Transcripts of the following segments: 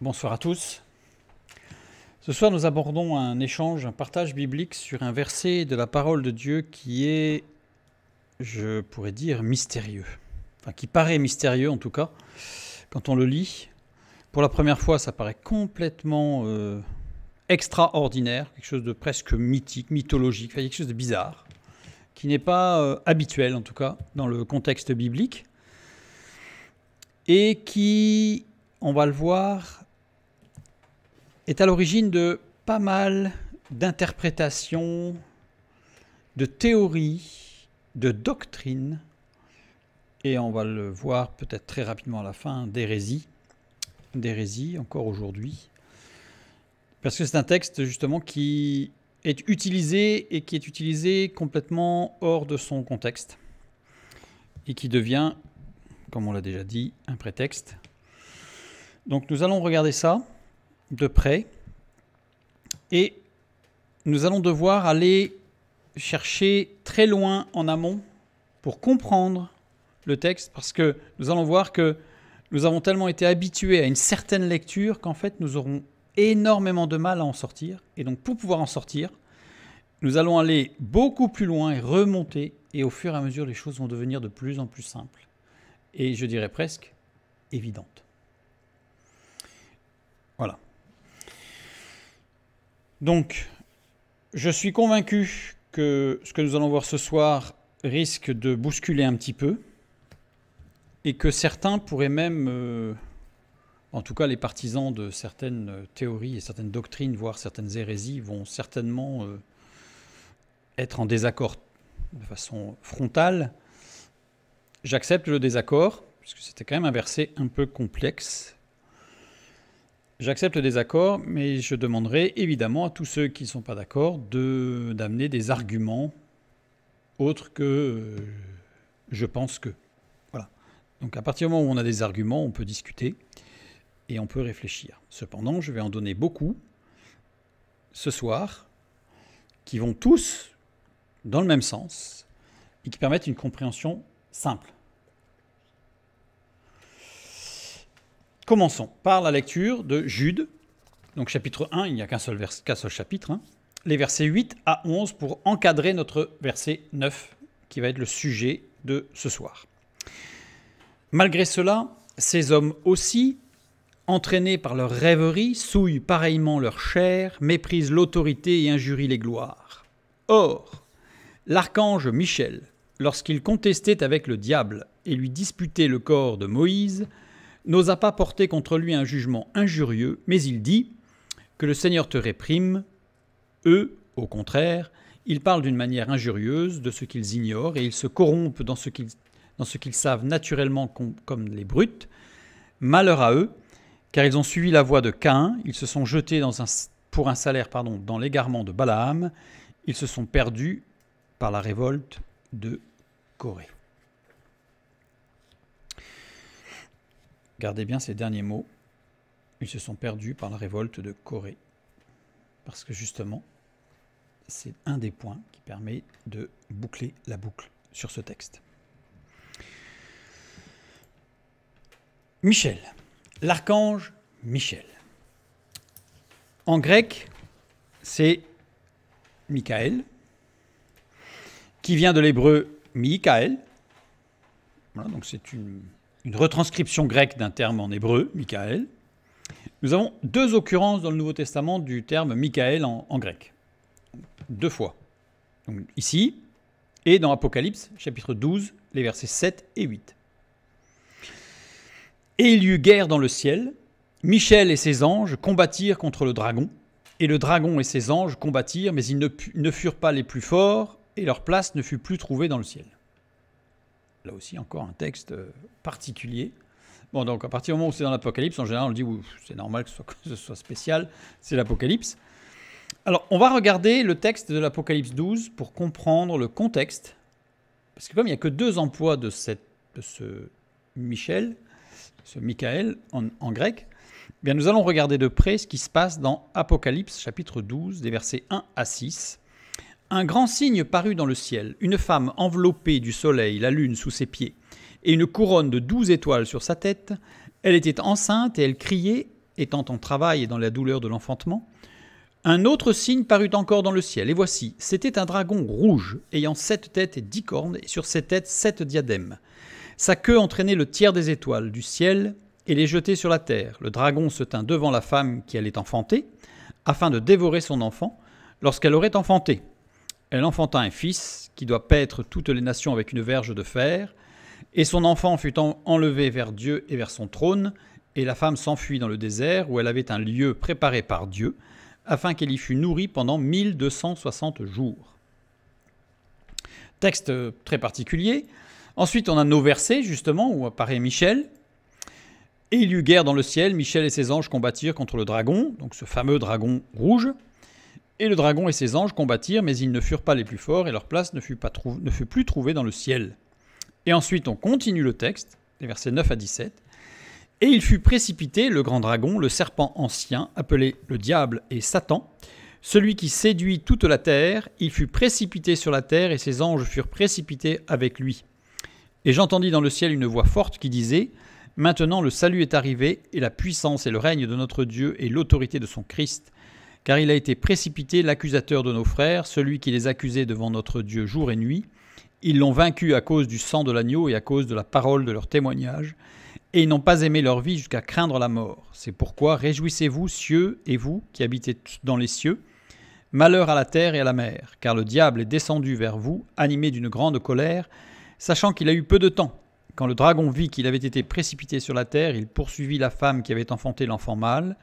Bonsoir à tous. Ce soir, nous abordons un échange, un partage biblique sur un verset de la parole de Dieu qui est, je pourrais dire, mystérieux. Enfin, qui paraît mystérieux en tout cas, quand on le lit. Pour la première fois, ça paraît complètement euh, extraordinaire, quelque chose de presque mythique, mythologique, quelque chose de bizarre, qui n'est pas euh, habituel en tout cas dans le contexte biblique, et qui, on va le voir, est à l'origine de pas mal d'interprétations, de théories, de doctrines, et on va le voir peut-être très rapidement à la fin, d'hérésie, d'hérésie encore aujourd'hui. Parce que c'est un texte justement qui est utilisé et qui est utilisé complètement hors de son contexte et qui devient, comme on l'a déjà dit, un prétexte. Donc nous allons regarder ça de près et nous allons devoir aller chercher très loin en amont pour comprendre le texte parce que nous allons voir que nous avons tellement été habitués à une certaine lecture qu'en fait nous aurons énormément de mal à en sortir. Et donc pour pouvoir en sortir, nous allons aller beaucoup plus loin et remonter. Et au fur et à mesure, les choses vont devenir de plus en plus simples. Et je dirais presque évidentes. Voilà. Donc, je suis convaincu que ce que nous allons voir ce soir risque de bousculer un petit peu et que certains pourraient même, euh, en tout cas les partisans de certaines théories et certaines doctrines, voire certaines hérésies, vont certainement euh, être en désaccord de façon frontale. J'accepte le désaccord, puisque c'était quand même un verset un peu complexe. J'accepte le désaccord, mais je demanderai évidemment à tous ceux qui ne sont pas d'accord d'amener des arguments autres que euh, je pense que. Donc à partir du moment où on a des arguments, on peut discuter et on peut réfléchir. Cependant, je vais en donner beaucoup ce soir qui vont tous dans le même sens et qui permettent une compréhension simple. Commençons par la lecture de Jude, donc chapitre 1, il n'y a qu'un seul, seul, chapitre, hein. les versets 8 à 11 pour encadrer notre verset 9 qui va être le sujet de ce soir. Malgré cela, ces hommes aussi, entraînés par leur rêverie, souillent pareillement leur chair, méprisent l'autorité et injurient les gloires. Or, l'archange Michel, lorsqu'il contestait avec le diable et lui disputait le corps de Moïse, n'osa pas porter contre lui un jugement injurieux, mais il dit Que le Seigneur te réprime. Eux, au contraire, ils parlent d'une manière injurieuse de ce qu'ils ignorent et ils se corrompent dans ce qu'ils savent naturellement comme les brutes. Malheur à eux, car ils ont suivi la voie de Caïn, ils se sont jetés pour un salaire dans l'égarement de Balaam, ils se sont perdus par la révolte de Corée. Gardez bien ces derniers mots. Ils se sont perdus par la révolte de Corée. Parce que justement, c'est un des points qui permet de boucler la boucle sur ce texte. Michel, l'archange Michel. En grec, c'est Michael, qui vient de l'hébreu Michael. donc c'est une, retranscription grecque d'un terme en hébreu, Michael. Nous avons deux occurrences dans le Nouveau Testament du terme Michael en, en grec. Deux fois. ici et dans Apocalypse, chapitre 12, les versets 7 et 8. Et il y eut guerre dans le ciel. Michel et ses anges combattirent contre le dragon. Et le dragon et ses anges combattirent, mais ils ne, furent pas les plus forts, et leur place ne fut plus trouvée dans le ciel. Là aussi, encore un texte euh, particulier. Bon, donc à partir du moment où c'est dans l'Apocalypse, en général, on dit c'est normal que ce, soit, spécial, c'est l'Apocalypse. Alors, on va regarder le texte de l'Apocalypse 12 pour comprendre le contexte. Parce que comme il n'y a que deux emplois de ce Michel, ce Michael en, grec, eh bien nous allons regarder de près ce qui se passe dans Apocalypse chapitre 12, des versets 1 à 6. Un grand signe parut dans le ciel, une femme enveloppée du soleil, la lune sous ses pieds, et une couronne de douze étoiles sur sa tête. Elle était enceinte et elle criait étant en travail et dans la douleur de l'enfantement, un autre signe parut encore dans le ciel, et voici, c'était un dragon rouge, ayant sept têtes et dix cornes, et sur ses têtes sept diadèmes. Sa queue entraînait le tiers des étoiles du ciel, et les jetait sur la terre. Le dragon se tint devant la femme qui allait enfanter, afin de dévorer son enfant, lorsqu'elle aurait enfanté. Elle enfanta un fils, qui doit paître toutes les nations avec une verge de fer, et son enfant fut enlevé vers Dieu et vers son trône, et la femme s'enfuit dans le désert, où elle avait un lieu préparé par Dieu, afin qu'elle y fût nourrie pendant 1260 jours. Texte très particulier. Ensuite, on a nos versets, justement, où apparaît Michel. Et il y eut guerre dans le ciel, Michel et ses anges combattirent contre le dragon, donc ce fameux dragon rouge. Et le dragon et ses anges combattirent, mais ils ne furent pas les plus forts, et leur place ne fut, plus trouvée dans le ciel. Et ensuite, on continue le texte, les versets 9 à 17. Et il fut précipité, le grand dragon, le serpent ancien, appelé le diable et Satan, celui qui séduit toute la terre, il fut précipité sur la terre, et ses anges furent précipités avec lui. Et j'entendis dans le ciel une voix forte qui disait, Maintenant le salut est arrivé, et la puissance et le règne de notre Dieu et l'autorité de son Christ, car il a été précipité l'accusateur de nos frères, celui qui les accusait devant notre Dieu jour et nuit. Ils l'ont vaincu à cause du sang de l'agneau et à cause de la parole de leur témoignage, et ils n'ont pas aimé leur vie jusqu'à craindre la mort. C'est pourquoi réjouissez-vous, cieux, et vous qui habitez dans les cieux. Malheur à la terre et à la mer, car le diable est descendu vers vous, animé d'une grande colère, sachant qu'il a eu peu de temps. Quand le dragon vit qu'il avait été précipité sur la terre, il poursuivit la femme qui avait enfanté l'enfant mâle,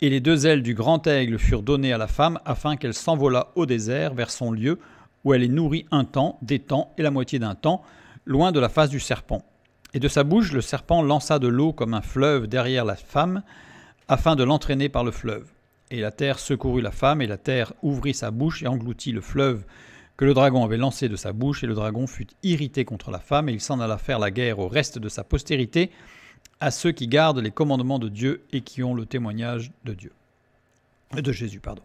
et les deux ailes du grand aigle furent données à la femme afin qu'elle s'envolât au désert vers son lieu, où elle est nourrie un temps, des temps et la moitié d'un temps, loin de la face du serpent. Et de sa bouche, le serpent lança de l'eau comme un fleuve derrière la femme, afin de l'entraîner par le fleuve. Et la terre secourut la femme, et la terre ouvrit sa bouche et engloutit le fleuve que le dragon avait lancé de sa bouche, et le dragon fut irrité contre la femme, et il s'en alla faire la guerre au reste de sa postérité, à ceux qui gardent les commandements de Dieu et qui ont le témoignage de Dieu. De Jésus, pardon.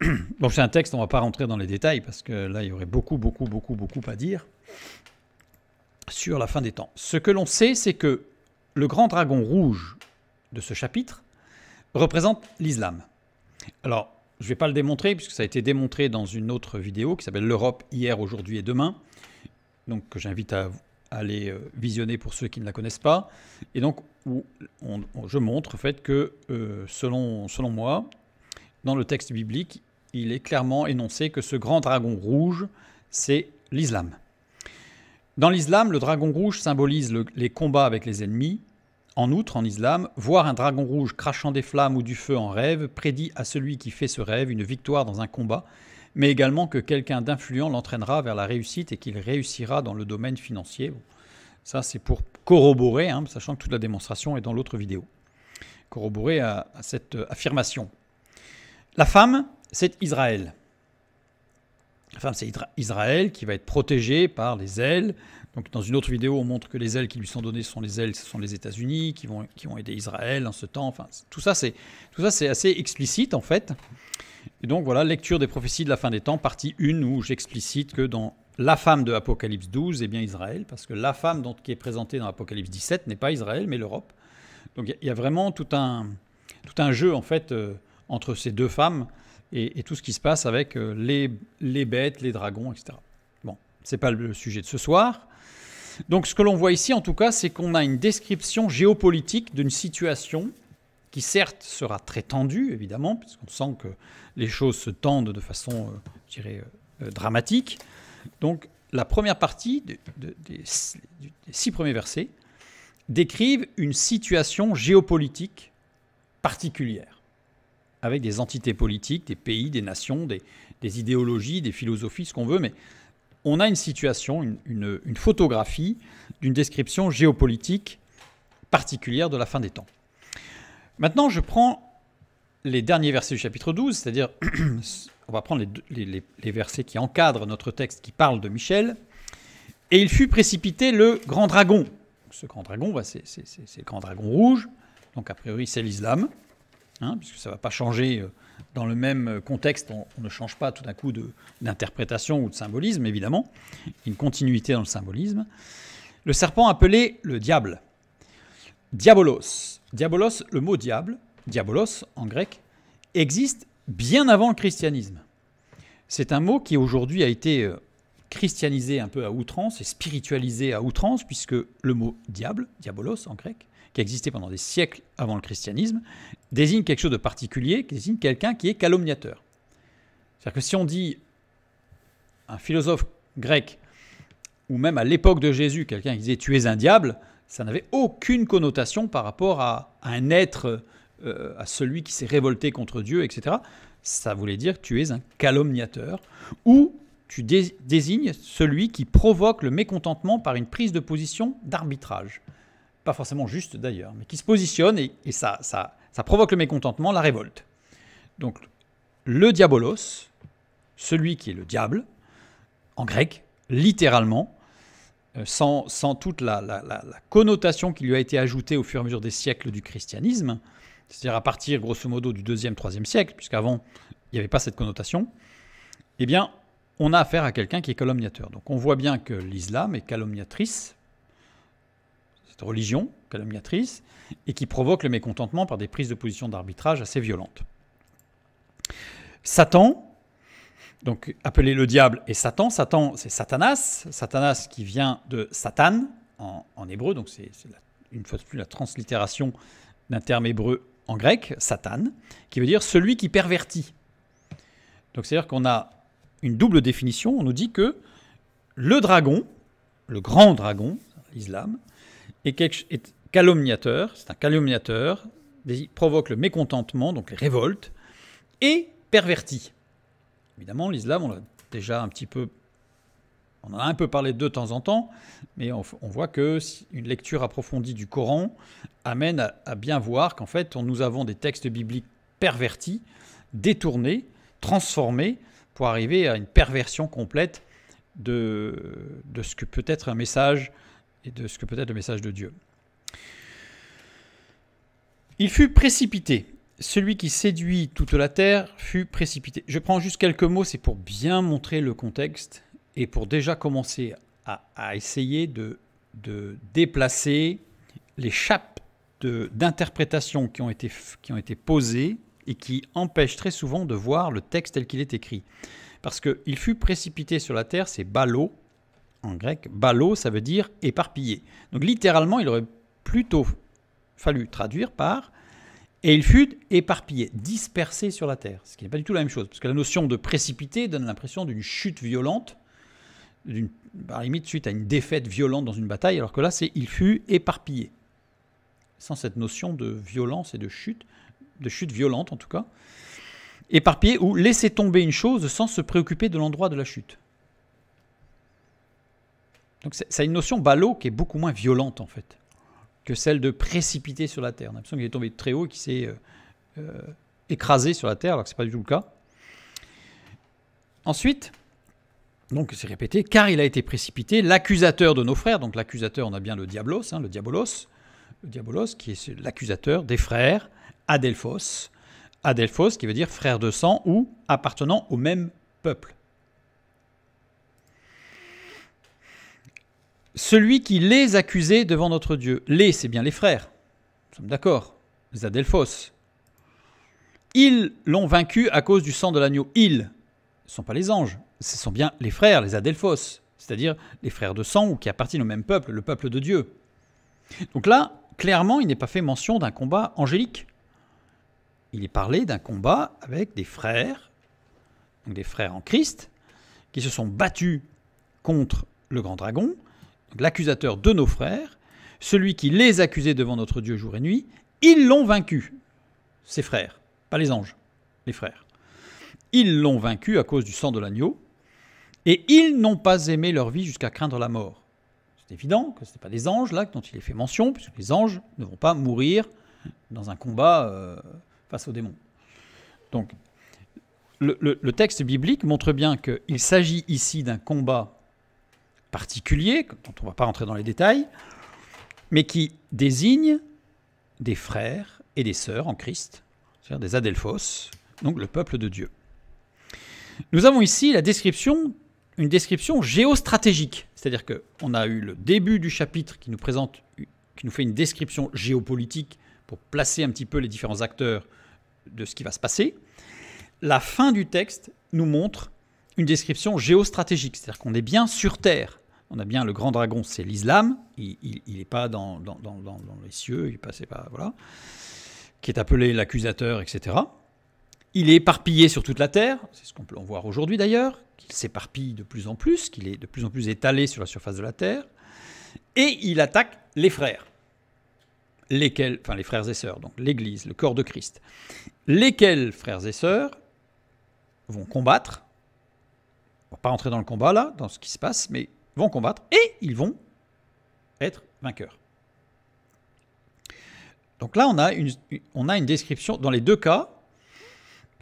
Bon, c'est un texte, on ne va pas rentrer dans les détails, parce que là, il y aurait beaucoup, beaucoup, beaucoup, beaucoup à dire sur la fin des temps. Ce que l'on sait, c'est que le grand dragon rouge de ce chapitre représente l'islam. Alors, je ne vais pas le démontrer, puisque ça a été démontré dans une autre vidéo qui s'appelle L'Europe hier, aujourd'hui et demain, donc que j'invite à aller euh, visionner pour ceux qui ne la connaissent pas. Et donc, où je montre en fait que, euh, selon, selon moi, dans le texte biblique, il est clairement énoncé que ce grand dragon rouge, c'est l'islam. Dans l'islam, le dragon rouge symbolise les combats avec les ennemis. En outre, en islam, voir un dragon rouge crachant des flammes ou du feu en rêve prédit à celui qui fait ce rêve une victoire dans un combat, mais également que quelqu'un d'influent l'entraînera vers la réussite et qu'il réussira dans le domaine financier. Ça, c'est pour corroborer, hein, sachant que toute la démonstration est dans l'autre vidéo. Corroborer à cette affirmation. La femme, c'est Israël. Enfin, c'est Israël qui va être protégé par les ailes. Donc, dans une autre vidéo, on montre que les ailes qui lui sont données sont les ailes, ce sont les États-Unis qui vont, qui vont aider Israël en ce temps. Enfin, tout ça, c'est tout ça, c'est assez explicite en fait. Et donc voilà, lecture des prophéties de la fin des temps, partie 1, où j'explicite que dans la femme de Apocalypse 12 est bien Israël, parce que la femme dont, qui est présentée dans Apocalypse 17 n'est pas Israël, mais l'Europe. Donc il y, a vraiment tout un, tout un jeu en fait euh, entre ces deux femmes et, tout ce qui se passe avec euh, les, les bêtes, les dragons, etc. Bon, c'est pas le sujet de ce soir. Donc ce que l'on voit ici, en tout cas, c'est qu'on a une description géopolitique d'une situation qui certes sera très tendue, évidemment, puisqu'on sent que les choses se tendent de façon, euh, je dirais, euh, dramatique. Donc la première partie des six premiers versets décrivent une situation géopolitique particulière avec des entités politiques, des pays, des nations, des, idéologies, des philosophies, ce qu'on veut, mais on a une situation, une, photographie d'une description géopolitique particulière de la fin des temps. Maintenant, je prends les derniers versets du chapitre 12, c'est-à-dire, on va prendre les, versets qui encadrent notre texte, qui parlent de Michel. Et il fut précipité le grand dragon. Ce grand dragon, bah, c'est le grand dragon rouge, donc a priori c'est l'islam. Hein, puisque ça ne va pas changer euh, dans le même contexte. On, ne change pas tout d'un coup d'interprétation ou de symbolisme, évidemment. Une continuité dans le symbolisme. Le serpent appelé le diable. Diabolos. diabolos, le mot diable, diabolos en grec, existe bien avant le christianisme. C'est un mot qui aujourd'hui a été euh, christianisé un peu à outrance et spiritualisé à outrance, puisque le mot diable, diabolos en grec, qui existait pendant des siècles avant le christianisme, désigne quelque chose de particulier, qui désigne quelqu'un qui est calomniateur. C'est-à-dire que si on dit un philosophe grec, ou même à l'époque de Jésus, quelqu'un qui disait tu es un diable, ça n'avait aucune connotation par rapport à, un être, euh, à celui qui s'est révolté contre Dieu, etc. Ça voulait dire tu es un calomniateur, ou tu désignes celui qui provoque le mécontentement par une prise de position d'arbitrage. Pas forcément juste d'ailleurs, mais qui se positionne et, ça, ça, ça provoque le mécontentement, la révolte. Donc le diabolos, celui qui est le diable, en grec, littéralement, euh, sans, toute la, connotation qui lui a été ajoutée au fur et à mesure des siècles du christianisme, c'est-à-dire à partir grosso modo du 2e, 3e siècle, puisqu'avant il n'y avait pas cette connotation, eh bien on a affaire à quelqu'un qui est calomniateur. Donc on voit bien que l'islam est calomniatrice, cette religion calomniatrice, et qui provoque le mécontentement par des prises de position d'arbitrage assez violentes. Satan, donc appelé le diable et Satan. Satan, c'est Satanas. Satanas qui vient de Satan en, hébreu, donc c'est une fois de plus la translittération d'un terme hébreu en grec, Satan, qui veut dire celui qui pervertit. Donc c'est-à-dire qu'on a une double définition. On nous dit que le dragon, le grand dragon, l'islam, est, calomniateur, c'est un calomniateur, provoque le mécontentement, donc les révoltes, et perverti. Évidemment, l'islam, on l'a déjà un petit peu. On en a un peu parlé de temps en temps, mais on, voit que une lecture approfondie du Coran amène à, bien voir qu'en fait, nous avons des textes bibliques pervertis, détournés, transformés, pour arriver à une perversion complète de, de ce que peut être un message et de ce que peut être le message de Dieu. Il fut précipité celui qui séduit toute la terre fut précipité. Je prends juste quelques mots, c'est pour bien montrer le contexte et pour déjà commencer à, essayer de, déplacer les chapes d'interprétation qui, ont été, qui ont été posées et qui empêchent très souvent de voir le texte tel qu'il est écrit. Parce qu'il fut précipité sur la terre, c'est balo en grec. Balo, ça veut dire éparpillé. Donc littéralement, il aurait plutôt fallu traduire par et il fut éparpillé, dispersé sur la terre, ce qui n'est pas du tout la même chose, parce que la notion de précipité donne l'impression d'une chute violente, par limite suite à une défaite violente dans une bataille, alors que là c'est il fut éparpillé, sans cette notion de violence et de chute, de chute violente en tout cas, éparpillé ou laisser tomber une chose sans se préoccuper de l'endroit de la chute. Donc c'est, une notion ballot qui est beaucoup moins violente en fait que celle de précipiter sur la Terre. On a l'impression qu'il est tombé très haut et qu'il s'est euh, euh, écrasé sur la Terre, alors que ce n'est pas du tout le cas. Ensuite, donc c'est répété, car il a été précipité, l'accusateur de nos frères, donc l'accusateur, on a bien le diablos, hein, le diabolos, le diabolos qui est l'accusateur des frères, Adelphos, Adelphos qui veut dire frère de sang ou appartenant au même peuple. Celui qui les accusait devant notre Dieu. Les, c'est bien les frères. Nous sommes d'accord. Les Adelphos. Ils l'ont vaincu à cause du sang de l'agneau. Ils ne sont pas les anges. Ce sont bien les frères, les Adelphos. C'est-à-dire les frères de sang ou qui appartiennent au même peuple, le peuple de Dieu. Donc là, clairement, il n'est pas fait mention d'un combat angélique. Il est parlé d'un combat avec des frères, donc des frères en Christ, qui se sont battus contre le grand dragon l'accusateur de nos frères, celui qui les accusait devant notre Dieu jour et nuit, ils l'ont vaincu, ses frères, pas les anges, les frères. Ils l'ont vaincu à cause du sang de l'agneau, et ils n'ont pas aimé leur vie jusqu'à craindre la mort. C'est évident que ce n'est pas des anges là dont il est fait mention, puisque les anges ne vont pas mourir dans un combat euh, face aux démons. Donc, le texte biblique montre bien qu'il s'agit ici d'un combat particulier, dont on ne va pas rentrer dans les détails, mais qui désigne des frères et des sœurs en Christ, c'est-à-dire des adelphos, donc le peuple de Dieu. Nous avons ici la description, une description géostratégique, c'est-à-dire qu'on a eu le début du chapitre qui nous présente, qui nous fait une description géopolitique pour placer un petit peu les différents acteurs de ce qui va se passer. La fin du texte nous montre une description géostratégique, c'est-à-dire qu'on est bien sur Terre. On a bien le grand dragon, c'est l'islam, il n'est pas dans, les cieux, il passait pas, voilà, qui est appelé l'accusateur, etc. Il est éparpillé sur toute la Terre, c'est ce qu'on peut en voir aujourd'hui d'ailleurs, s'éparpille de plus en plus, qu'il est de plus en plus étalé sur la surface de la Terre, et il attaque les frères, lesquels, enfin les frères et sœurs, donc l'Église, le corps de Christ, lesquels frères et sœurs vont combattre, on va pas rentrer dans le combat là, dans ce qui se passe, mais vont combattre et ils vont être vainqueurs. Donc là, on a une description, dans les deux cas,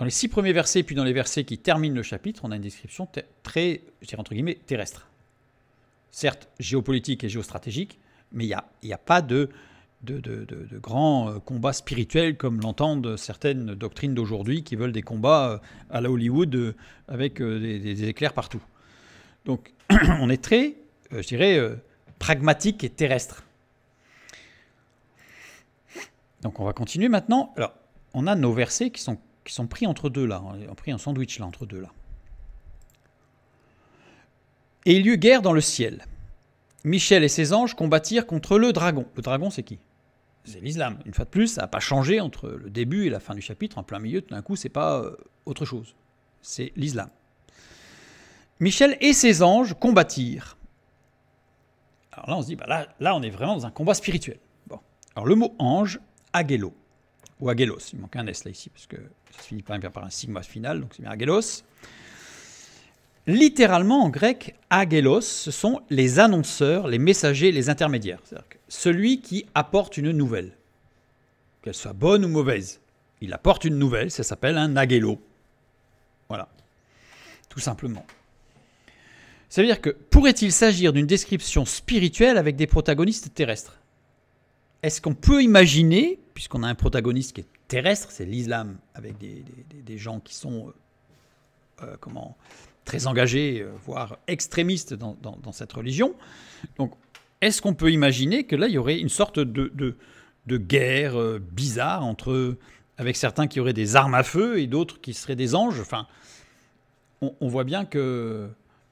dans les six premiers versets, puis dans les versets qui terminent le chapitre, on a une description très, je dirais entre guillemets, terrestre. Certes, géopolitique et géostratégique, mais il n'y a, pas de, grands euh, combats spirituels comme l'entendent certaines doctrines d'aujourd'hui qui veulent des combats euh, à la Hollywood euh, avec des, des éclairs partout. Donc on est très, je dirais, pragmatique et terrestre. Donc on va continuer maintenant. Alors, on a nos versets qui sont qui sont pris entre deux là, on pris un sandwich là entre deux là. Et il y eut guerre dans le ciel. Michel et ses anges combattirent contre le dragon. Le dragon, c'est qui? C'est l'islam. Une fois de plus, ça n'a pas changé entre le début et la fin du chapitre. En plein milieu, tout d'un coup, c'est pas euh, autre chose. C'est l'islam. Michel et ses anges combattirent. Alors là, on se dit, bah là, là, on est vraiment dans un combat spirituel. Bon. Alors le mot ange, agélo, ou agelos, il manque un S là ici, parce que ça se finit par un sigma final, donc c'est bien agelos. Littéralement en grec, agelos, ce sont les annonceurs, les messagers, les intermédiaires. C'est-à-dire celui qui apporte une nouvelle, qu'elle soit bonne ou mauvaise. Il apporte une nouvelle, ça s'appelle un agelo. Voilà, tout simplement. Ça veut dire que pourrait-il s'agir d'une description spirituelle avec des protagonistes terrestres? Est-ce qu'on peut imaginer, puisqu'on a un protagoniste qui est terrestre, c'est l'islam, avec des, gens qui sont euh, euh, comment, très engagés, euh, voire extrémistes dans, cette religion. Donc, est-ce qu'on peut imaginer que là, il y aurait une sorte de, de, guerre bizarre entre, avec certains qui auraient des armes à feu et d'autres qui seraient des anges? Enfin, on, voit bien que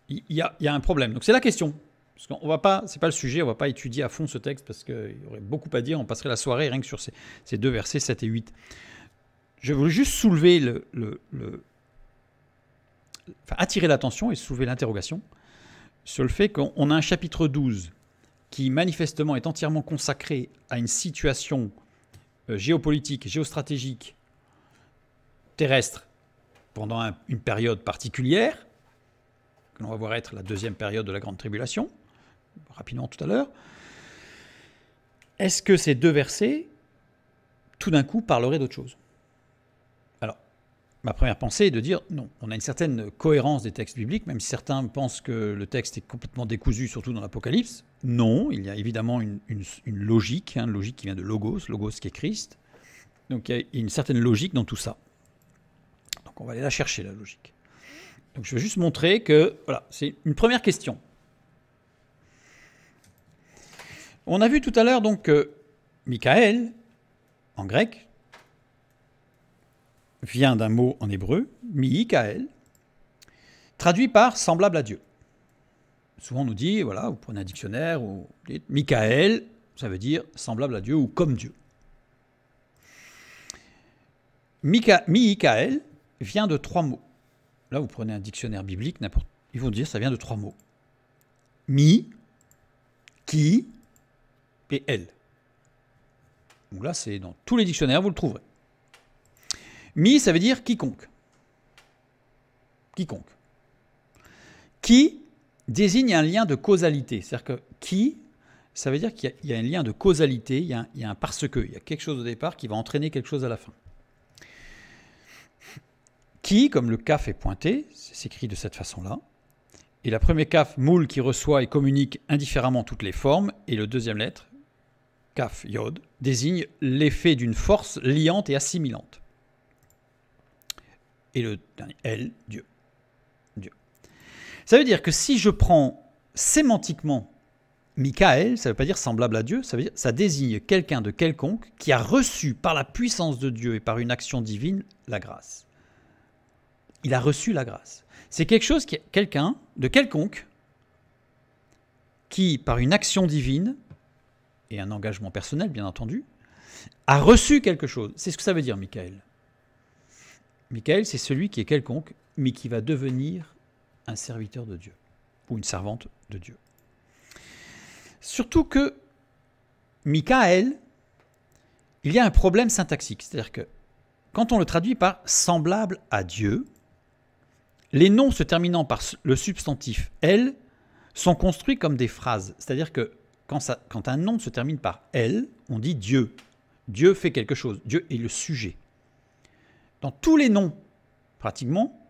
il y, y, a un problème. Donc, c'est la question. Parce qu'on va pas, c'est pas le sujet, on va pas étudier à fond ce texte parce qu'il y aurait beaucoup à dire. On passerait la soirée rien que sur ces, deux versets 7 et 8. Je voulais juste soulever le, attirer l'attention et soulever l'interrogation sur le fait qu'on a un chapitre 12 qui manifestement est entièrement consacré à une situation euh, géopolitique, géostratégique, terrestre pendant une période particulière, que l'on va voir être la deuxième période de la Grande Tribulation, rapidement tout à l'heure. Est-ce que ces deux versets, tout d'un coup, parleraient d'autre chose? Alors, ma première pensée est de dire non, on a une certaine cohérence des textes bibliques, même si certains pensent que le texte est complètement décousu, surtout dans l'Apocalypse. Non, il y a évidemment une, logique, hein, une logique qui vient de Logos, Logos qui est Christ. Donc il y a une certaine logique dans tout ça. Donc on va aller la chercher, la logique. Donc je vais juste montrer que, voilà, c'est une première question. On a vu tout à l'heure donc que Michael, en grec, vient d'un mot en hébreu, Michael, traduit par semblable à Dieu. Souvent on nous dit, voilà, vous prenez un dictionnaire, ou Michael, ça veut dire semblable à Dieu ou comme Dieu. Michael vient de trois mots. Là, vous prenez un dictionnaire biblique, n'importe, ils vont dire ça vient de trois mots. Mi, qui elle. Donc là, c'est dans tous les dictionnaires, vous le trouverez. Mi, ça veut dire quiconque. Quiconque. Qui désigne un lien de causalité. C'est-à-dire que qui, ça veut dire qu'il y, a un lien de causalité, il y a un, il y a un parce que, il y a quelque chose au départ qui va entraîner quelque chose à la fin. Qui, comme le CAF est pointé, c'est écrit de cette façon-là. Et la première CAF, moule qui reçoit et communique indifféremment toutes les formes. Et le deuxième lettre, Yod, désigne l'effet d'une force liante et assimilante. Et le dernier, El, Dieu. Dieu. Ça veut dire que si je prends sémantiquement Michael, ça ne veut pas dire semblable à Dieu, ça, veut dire, ça désigne quelqu'un de quelconque qui a reçu par la puissance de Dieu et par une action divine la grâce. Il a reçu la grâce. C'est quelque chose quelqu'un de quelconque qui, par une action divine et un engagement personnel, bien entendu, a reçu quelque chose. C'est ce que ça veut dire, Michael. Michael, c'est celui qui est quelconque, mais qui va devenir un serviteur de Dieu ou une servante de Dieu. Surtout que Michael, il y a un problème syntaxique, c'est-à-dire que quand on le traduit par semblable à Dieu, les noms se terminant par le substantif elle sont construits comme des phrases. C'est-à-dire que quand, un nom se termine par elle, on dit Dieu. Dieu fait quelque chose. Dieu est le sujet. Dans tous les noms, pratiquement,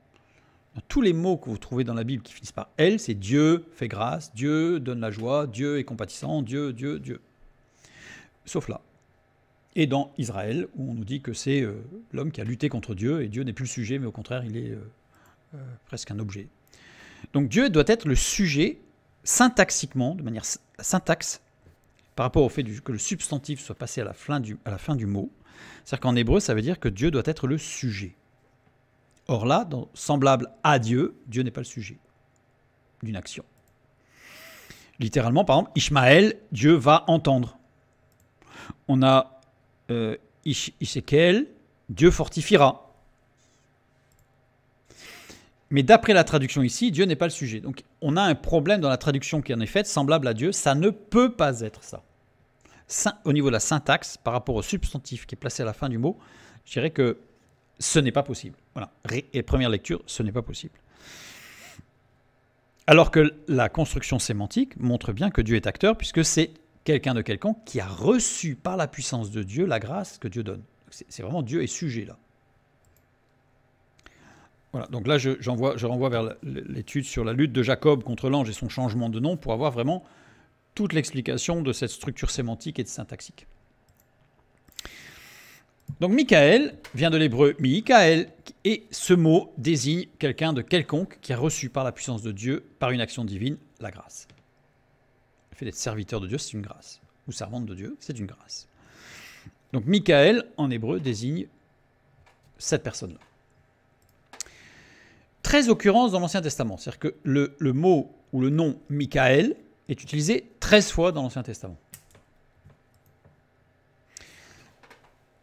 dans tous les mots que vous trouvez dans la Bible qui finissent par elle, c'est Dieu fait grâce, Dieu donne la joie, Dieu est compatissant, Dieu, Dieu, Dieu. Sauf là. Et dans Israël, où on nous dit que c'est euh, l'homme qui a lutté contre Dieu, et Dieu n'est plus le sujet, mais au contraire, il est euh, euh, presque un objet. Donc Dieu doit être le sujet syntaxiquement, de manière syntaxe, par rapport au fait que le substantif soit passé à la fin du, à la fin du mot. C'est-à-dire qu'en hébreu, ça veut dire que Dieu doit être le sujet. Or là, semblable à Dieu, Dieu n'est pas le sujet d'une action. Littéralement, par exemple, Ishmaël, Dieu va entendre. On a euh, Dieu fortifiera. Mais d'après la traduction ici, Dieu n'est pas le sujet. Donc on a un problème dans la traduction qui en est faite, semblable à Dieu. Ça ne peut pas être ça. Au niveau de la syntaxe, par rapport au substantif qui est placé à la fin du mot, je dirais que ce n'est pas possible. Voilà. Et première lecture, ce n'est pas possible. Alors que la construction sémantique montre bien que Dieu est acteur, puisque c'est quelqu'un de quelconque qui a reçu par la puissance de Dieu la grâce que Dieu donne. C'est vraiment Dieu est sujet là. Voilà, donc là, je, renvoie vers l'étude sur la lutte de Jacob contre l'ange et son changement de nom pour avoir vraiment toute l'explication de cette structure sémantique et de syntaxique. Donc Michael vient de l'hébreu Michael et ce mot désigne quelqu'un de quelconque qui a reçu par la puissance de Dieu, par une action divine, la grâce. Le fait d'être serviteur de Dieu, c'est une grâce. Ou servante de Dieu, c'est une grâce. Donc Michael, en hébreu, désigne cette personne-là. 13 occurrences dans l'Ancien Testament. C'est-à-dire que le, mot ou le nom Michael est utilisé 13 fois dans l'Ancien Testament.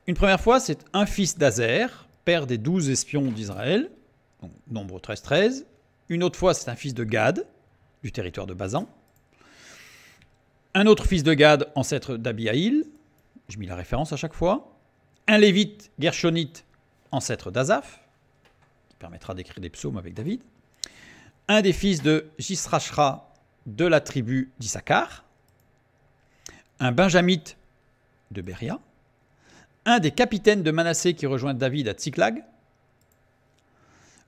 Une première fois, c'est un fils d'Azer, père des douze espions d'Israël, donc nombre 13-13. Une autre fois, c'est un fils de Gad, du territoire de Bazan. Un autre fils de Gad, ancêtre d'Abihaïl, je mis la référence à chaque fois. Un lévite, Gershonite, ancêtre d'Azaph permettra d'écrire des psaumes avec David. Un des fils de Jisrachra de la tribu d'Issachar. Un benjamite de Beria. Un des capitaines de Manassé qui rejoint David à Tsiklag.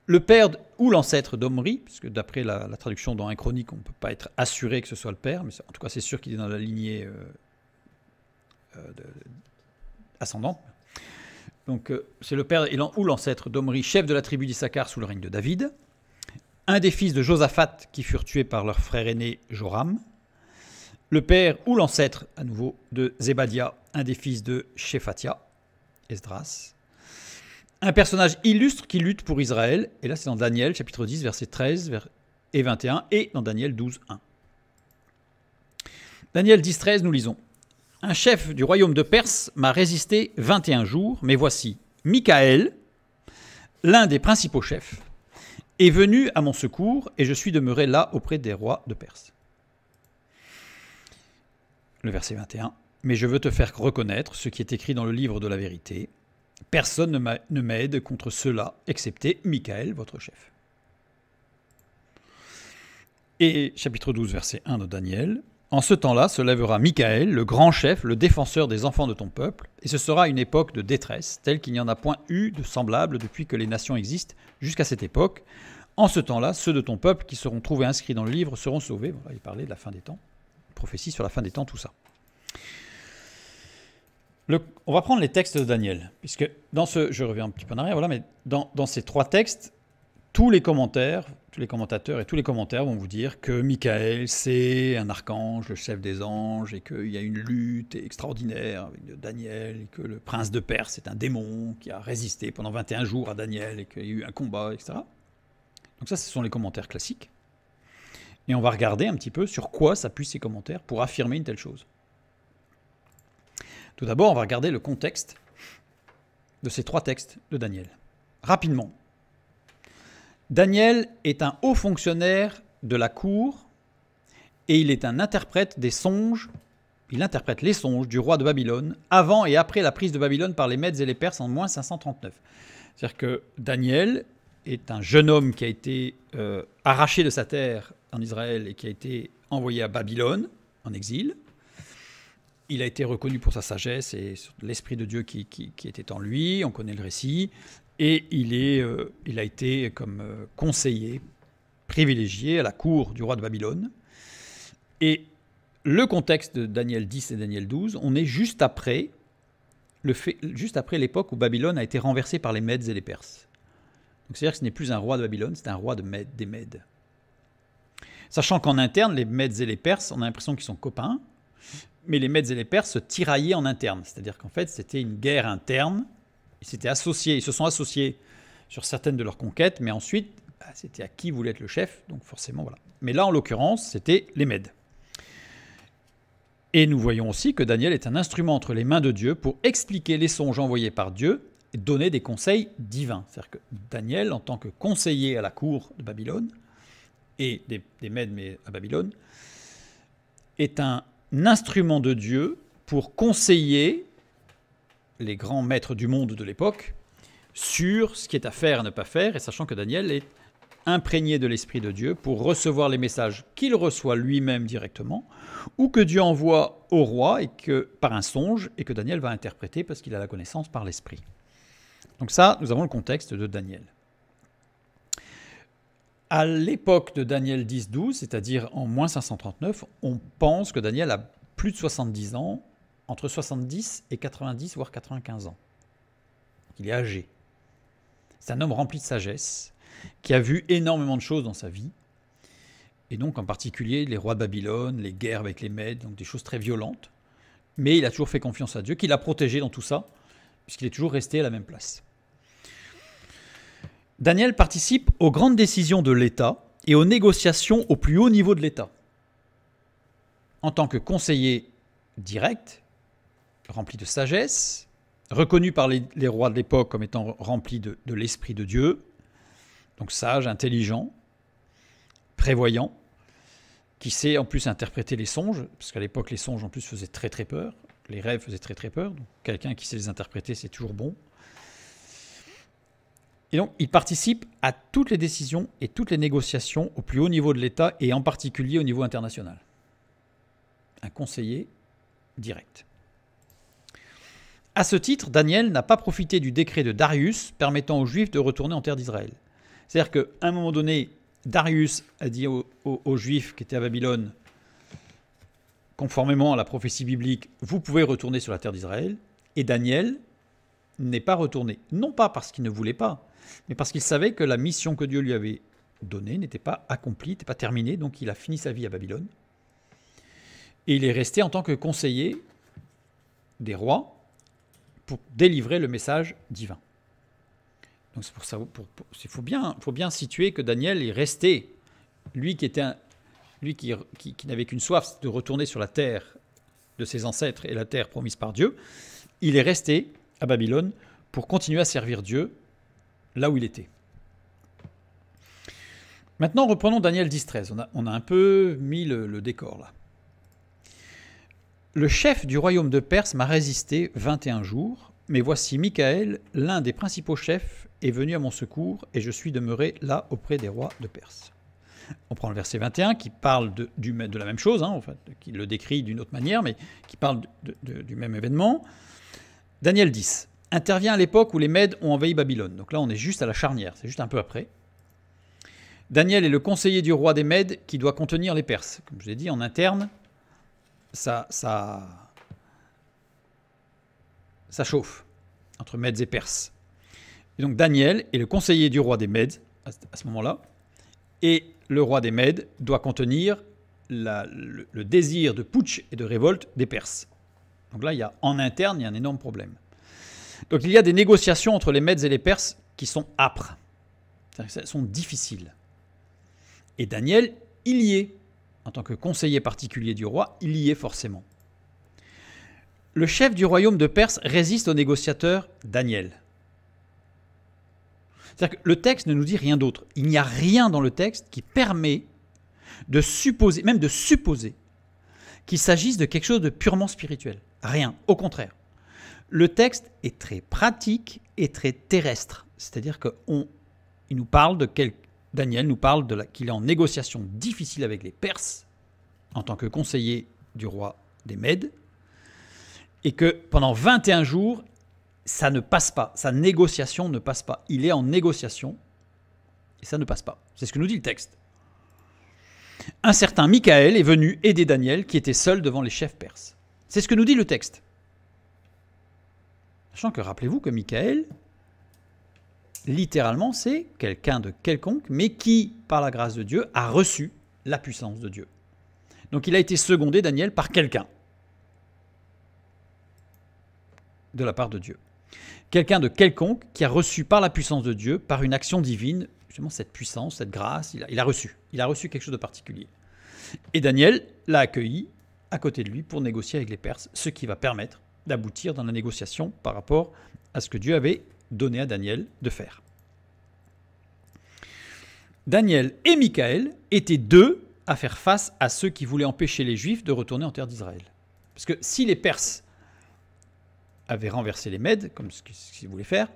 Le père ou l'ancêtre d'Omri, puisque d'après la, traduction dans un chronique, on ne peut pas être assuré que ce soit le père, mais en tout cas c'est sûr qu'il est dans la lignée euh, euh, ascendante. Donc euh, c'est le père ou l'ancêtre d'Omri, chef de la tribu d'Issachar sous le règne de David. Un des fils de Josaphat qui furent tués par leur frère aîné Joram. Le père ou l'ancêtre à nouveau de Zébadia, un des fils de Shephatia, Esdras. Un personnage illustre qui lutte pour Israël, et là c'est dans Daniel chapitre 10 verset 13 et 21 et dans Daniel 12 1. Daniel 10 13 nous lisons un chef du royaume de Perse m'a résisté 21 jours, mais voici, Michael, l'un des principaux chefs, est venu à mon secours et je suis demeuré là auprès des rois de Perse. Le verset 21. Mais je veux te faire reconnaître ce qui est écrit dans le livre de la vérité. Personne ne m'aide contre cela, excepté Michael, votre chef. Et chapitre 12, verset 1 de Daniel. En ce temps-là se lèvera Michael, le grand chef, le défenseur des enfants de ton peuple, et ce sera une époque de détresse, telle qu'il n'y en a point eu de semblable depuis que les nations existent jusqu'à cette époque. En ce temps-là, ceux de ton peuple qui seront trouvés inscrits dans le livre seront sauvés. Voilà, il parlait de la fin des temps, prophétie sur la fin des temps, tout ça. on va prendre les textes de Daniel, puisque dans ce, je reviens un petit peu en arrière, voilà, mais dans, dans ces trois textes, tous les commentaires tous les commentateurs et tous les commentaires vont vous dire que Michael, c'est un archange, le chef des anges, et qu'il y a une lutte extraordinaire avec Daniel, et que le prince de Perse est un démon qui a résisté pendant 21 jours à Daniel, et qu'il y a eu un combat, etc. Donc ça, ce sont les commentaires classiques. Et on va regarder un petit peu sur quoi s'appuient ces commentaires pour affirmer une telle chose. Tout d'abord, on va regarder le contexte de ces trois textes de Daniel. Rapidement, Daniel est un haut fonctionnaire de la cour et il est un interprète des songes. Il interprète les songes du roi de Babylone avant et après la prise de Babylone par les Mèdes et les Perses en moins 539. C'est-à-dire que Daniel est un jeune homme qui a été euh, arraché de sa terre en Israël et qui a été envoyé à Babylone en exil. Il a été reconnu pour sa sagesse et l'Esprit de Dieu qui, était en lui, on connaît le récit. Et il, est, euh, il a été comme euh, conseiller privilégié à la cour du roi de Babylone. Et le contexte de Daniel 10 et Daniel 12, on est juste après le juste après l'époque où Babylone a été renversée par les Mèdes et les Perses. Donc c'est-à-dire que ce n'est plus un roi de Babylone, c'est un roi de des Mèdes. Sachant qu'en interne, les Mèdes et les Perses, on a l'impression qu'ils sont copains, mais les Mèdes et les Perses se tiraillaient en interne. C'est-à-dire qu'en fait, c'était une guerre interne ils s'étaient associés, ils se sont associés sur certaines de leurs conquêtes, mais ensuite, bah, c'était à qui voulait être le chef, donc forcément, voilà. Mais là, en l'occurrence, c'était les Mèdes. Et nous voyons aussi que Daniel est un instrument entre les mains de Dieu pour expliquer les songes envoyés par Dieu et donner des conseils divins. C'est-à-dire que Daniel, en tant que conseiller à la cour de Babylone, et des, des Mèdes, mais à Babylone, est un instrument de Dieu pour conseiller les grands maîtres du monde de l'époque sur ce qui est à faire et ne pas faire, et sachant que Daniel est imprégné de l'Esprit de Dieu pour recevoir les messages qu'il reçoit lui-même directement, ou que Dieu envoie au roi et que par un songe, et que Daniel va interpréter parce qu'il a la connaissance par l'Esprit. Donc ça, nous avons le contexte de Daniel. À l'époque de Daniel 10-12, c'est-à-dire en moins 539, on pense que Daniel a plus de 70 ans entre 70 et 90, voire 95 ans. Il est âgé. C'est un homme rempli de sagesse, qui a vu énormément de choses dans sa vie, et donc en particulier les rois de Babylone, les guerres avec les Mèdes, donc des choses très violentes. Mais il a toujours fait confiance à Dieu, qui l'a protégé dans tout ça, puisqu'il est toujours resté à la même place. Daniel participe aux grandes décisions de l'État et aux négociations au plus haut niveau de l'État. En tant que conseiller direct, rempli de sagesse, reconnu par les, rois de l'époque comme étant rempli de, l'Esprit de Dieu, donc sage, intelligent, prévoyant, qui sait en plus interpréter les songes, parce qu'à l'époque les songes en plus faisaient très très peur, les rêves faisaient très très peur, donc quelqu'un qui sait les interpréter c'est toujours bon. Et donc il participe à toutes les décisions et toutes les négociations au plus haut niveau de l'État et en particulier au niveau international. Un conseiller direct. À ce titre, Daniel n'a pas profité du décret de Darius permettant aux Juifs de retourner en terre d'Israël. C'est-à-dire qu'à un moment donné, Darius a dit aux, Juifs qui étaient à Babylone, conformément à la prophétie biblique, vous pouvez retourner sur la terre d'Israël. Et Daniel n'est pas retourné. Non pas parce qu'il ne voulait pas, mais parce qu'il savait que la mission que Dieu lui avait donnée n'était pas accomplie, n'était pas terminée. Donc il a fini sa vie à Babylone. Et il est resté en tant que conseiller des rois pour délivrer le message divin. Donc c'est pour ça, il faut bien, faut bien situer que Daniel est resté, lui qui était lui qui, qui, n'avait qu'une soif de retourner sur la terre de ses ancêtres et la terre promise par Dieu, il est resté à Babylone pour continuer à servir Dieu là où il était. Maintenant, reprenons Daniel 10.13. On a, on a un peu mis le décor là. Le chef du royaume de Perse m'a résisté 21 jours, mais voici Michael, l'un des principaux chefs, est venu à mon secours, et je suis demeuré là auprès des rois de Perse. On prend le verset 21 qui parle de, la même chose, hein, qui le décrit d'une autre manière, mais qui parle du même événement. Daniel 10 intervient à l'époque où les Mèdes ont envahi Babylone. Donc là, on est juste à la charnière, c'est juste un peu après. Daniel est le conseiller du roi des Mèdes qui doit contenir les Perses. Comme je l'ai dit, en interne, ça, ça, ça chauffe entre Mèdes et Perses. Et donc Daniel est le conseiller du roi des Mèdes à ce moment-là, Et le roi des Mèdes doit contenir le, désir de putsch et de révolte des Perses. Donc là, il y a en interne, il y a un énorme problème. Donc il y a des négociations entre les Mèdes et les Perses qui sont âpres, elles sont difficiles. Et Daniel, il y est. En tant que conseiller particulier du roi, il y est forcément. Le chef du royaume de Perse résiste au négociateur Daniel. C'est-à-dire que le texte ne nous dit rien d'autre. Il n'y a rien dans le texte qui permet de supposer, même de supposer, qu'il s'agisse de quelque chose de purement spirituel. Rien, au contraire. Le texte est très pratique et très terrestre. C'est-à-dire qu'il nous parle de quel, Daniel nous parle qu'il est en négociation difficile avec les Perses en tant que conseiller du roi des Mèdes et que pendant 21 jours, ça ne passe pas, sa négociation ne passe pas. Il est en négociation et ça ne passe pas. C'est ce que nous dit le texte. Un certain Michael est venu aider Daniel qui était seul devant les chefs perses. C'est ce que nous dit le texte. Sachant que rappelez-vous que Michael, littéralement, c'est quelqu'un de quelconque, mais qui, par la grâce de Dieu, a reçu la puissance de Dieu. Donc il a été secondé, Daniel, par quelqu'un de la part de Dieu. Quelqu'un de quelconque qui a reçu par la puissance de Dieu, par une action divine, justement cette puissance, cette grâce, il a, il a reçu. Il a reçu quelque chose de particulier. Et Daniel l'a accueilli à côté de lui pour négocier avec les Perses, ce qui va permettre d'aboutir dans la négociation par rapport à ce que Dieu avait donné à Daniel de faire. Daniel et Michael étaient deux à faire face à ceux qui voulaient empêcher les Juifs de retourner en terre d'Israël. Parce que si les Perses avaient renversé les Mèdes, comme ce qu'ils voulaient faire,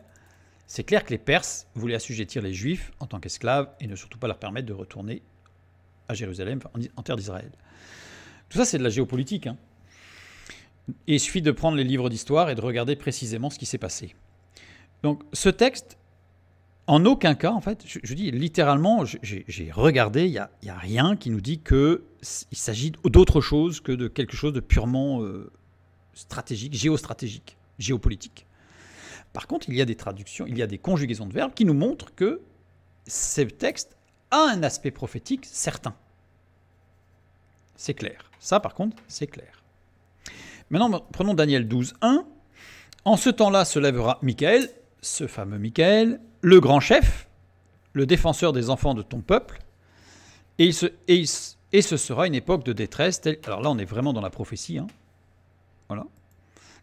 c'est clair que les Perses voulaient assujettir les Juifs en tant qu'esclaves et ne surtout pas leur permettre de retourner à Jérusalem, en terre d'Israël. Tout ça, c'est de la géopolitique. Hein. il suffit de prendre les livres d'histoire et de regarder précisément ce qui s'est passé. Donc ce texte, en aucun cas, en fait, je, dis littéralement, j'ai regardé, il n'y a, rien qui nous dit qu'il s'agit d'autre chose que de quelque chose de purement euh, stratégique, géostratégique, géopolitique. Par contre, il y a des traductions, il y a des conjugaisons de verbes qui nous montrent que ce texte a un aspect prophétique certain. C'est clair. Ça, par contre, c'est clair. Maintenant, prenons Daniel 12, 1. En ce temps-là se lèvera Michael, ce fameux Michael, le grand chef, le défenseur des enfants de ton peuple, et, ce sera une époque de détresse. alors là, on est vraiment dans la prophétie. Hein. Voilà.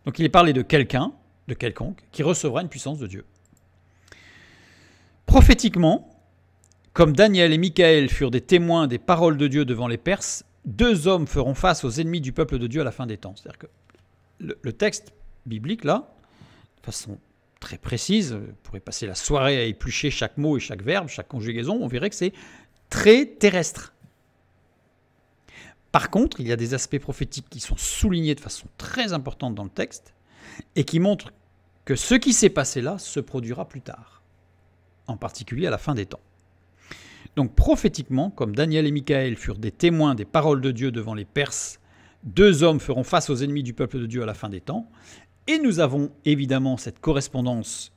Donc il est parlé de quelqu'un, de quelconque, qui recevra une puissance de Dieu. Prophétiquement, comme Daniel et Michael furent des témoins des paroles de Dieu devant les Perses, deux hommes feront face aux ennemis du peuple de Dieu à la fin des temps. C'est-à-dire que le, le, texte biblique, là, de façon très précise, on pourrait passer la soirée à éplucher chaque mot et chaque verbe, chaque conjugaison, on verrait que c'est très terrestre. Par contre, il y a des aspects prophétiques qui sont soulignés de façon très importante dans le texte et qui montrent que ce qui s'est passé là se produira plus tard, en particulier à la fin des temps. Donc prophétiquement, comme Daniel et Michael furent des témoins des paroles de Dieu devant les Perses, deux hommes feront face aux ennemis du peuple de Dieu à la fin des temps, et nous avons évidemment cette correspondance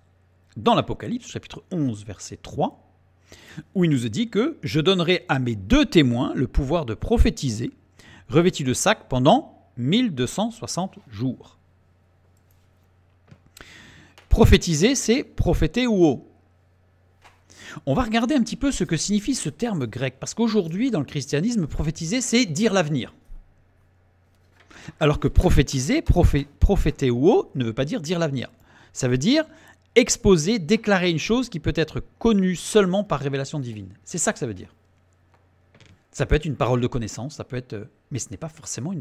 dans l'Apocalypse, chapitre 11, verset 3, où il nous est dit que je donnerai à mes deux témoins le pouvoir de prophétiser, revêtus de sac pendant 1260 jours. Prophétiser, c'est prophéter ou haut. On va regarder un petit peu ce que signifie ce terme grec, parce qu'aujourd'hui, dans le christianisme, prophétiser, c'est dire l'avenir. Alors que prophétiser, prophéter ou haut, ne veut pas dire dire l'avenir. Ça veut dire exposer, déclarer une chose qui peut être connue seulement par révélation divine. C'est ça que ça veut dire. Ça peut être une parole de connaissance, ça peut être, euh, mais ce n'est pas forcément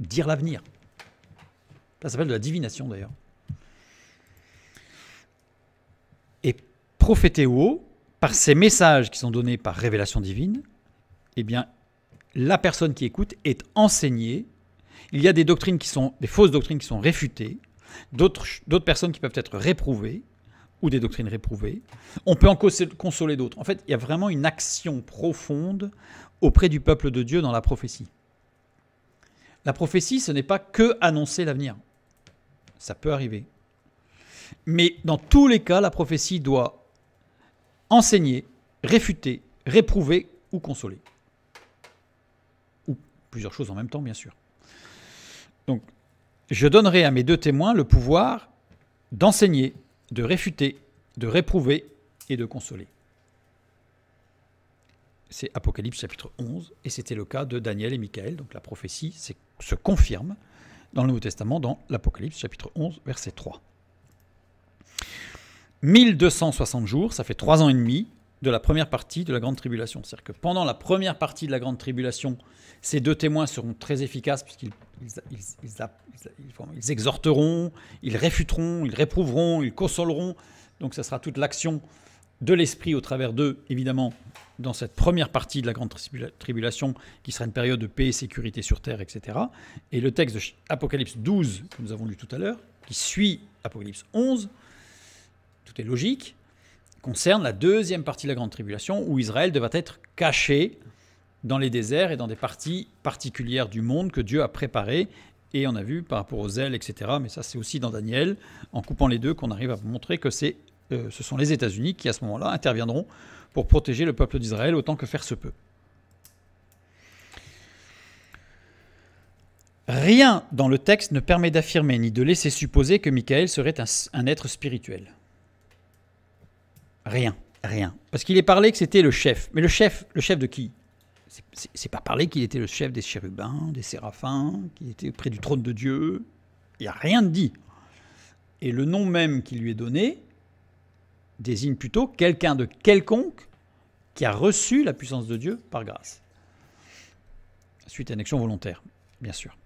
dire l'avenir. Ça s'appelle de la divination d'ailleurs. Et prophéter ou haut, par ces messages qui sont donnés par révélation divine, eh bien, la personne qui écoute est enseignée il y a des doctrines qui sont des fausses doctrines qui sont réfutées, d'autres personnes qui peuvent être réprouvées ou des doctrines réprouvées. On peut en consoler d'autres. En fait, il y a vraiment une action profonde auprès du peuple de Dieu dans la prophétie. La prophétie, ce n'est pas que annoncer l'avenir. Ça peut arriver. Mais dans tous les cas, la prophétie doit enseigner, réfuter, réprouver ou consoler. Ou plusieurs choses en même temps, bien sûr. Donc, je donnerai à mes deux témoins le pouvoir d'enseigner, de réfuter, de réprouver et de consoler. C'est Apocalypse chapitre 11, et c'était le cas de Daniel et Michael, donc la prophétie se confirme dans le Nouveau Testament, dans l'Apocalypse chapitre 11, verset 3. 1260 jours, ça fait trois ans et demi de la première partie de la Grande Tribulation. C'est-à-dire que pendant la première partie de la Grande Tribulation, ces deux témoins seront très efficaces puisqu'ils ils, exhorteront, ils réfuteront, ils réprouveront, ils consoleront. Donc ça sera toute l'action de l'Esprit au travers d'eux, évidemment, dans cette première partie de la grande tribulation, qui sera une période de paix et sécurité sur terre, etc. Et le texte de Apocalypse 12, que nous avons lu tout à l'heure, qui suit Apocalypse 11, tout est logique, concerne la deuxième partie de la grande tribulation, où Israël devra être caché dans les déserts et dans des parties particulières du monde que Dieu a préparées. Et on a vu par rapport aux ailes, etc. Mais ça, c'est aussi dans Daniel, en coupant les deux, qu'on arrive à montrer que euh, ce sont les États-Unis qui, à ce moment-là, interviendront pour protéger le peuple d'Israël autant que faire se peut. Rien dans le texte ne permet d'affirmer ni de laisser supposer que Michael serait un, être spirituel. Rien, rien. Parce qu'il est parlé que c'était le chef. Mais le chef, le chef de qui? C'est pas parlé qu'il était le chef des chérubins, des séraphins, qu'il était près du trône de Dieu. Il n'y a rien de dit. Et le nom même qui lui est donné, désigne plutôt quelqu'un de quelconque qui a reçu la puissance de Dieu par grâce. Suite à une action volontaire, bien sûr.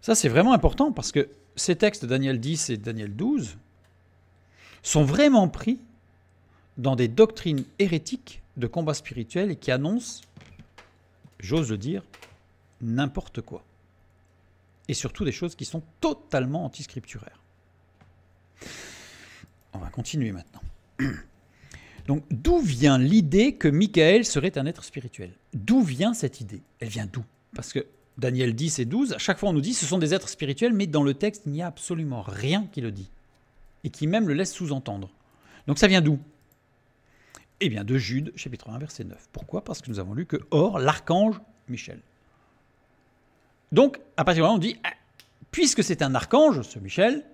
Ça, c'est vraiment important parce que ces textes, Daniel 10 et Daniel 12, sont vraiment pris dans des doctrines hérétiques de combat spirituel et qui annoncent, j'ose le dire, n'importe quoi. Et surtout des choses qui sont totalement antiscripturaires. On va continuer maintenant. Donc d'où vient l'idée que Michael serait un être spirituel? D'où vient cette idée? Elle vient d'où? Parce que Daniel 10 et 12, à chaque fois on nous dit ce sont des êtres spirituels, mais dans le texte il n'y a absolument rien qui le dit. Et qui même le laisse sous-entendre. Donc ça vient d'où? Eh bien de Jude, chapitre 1, verset 9. Pourquoi? Parce que nous avons lu que Or, l'archange Michel. Donc, à partir de là, on dit, ah, puisque c'est un archange, ce Michel,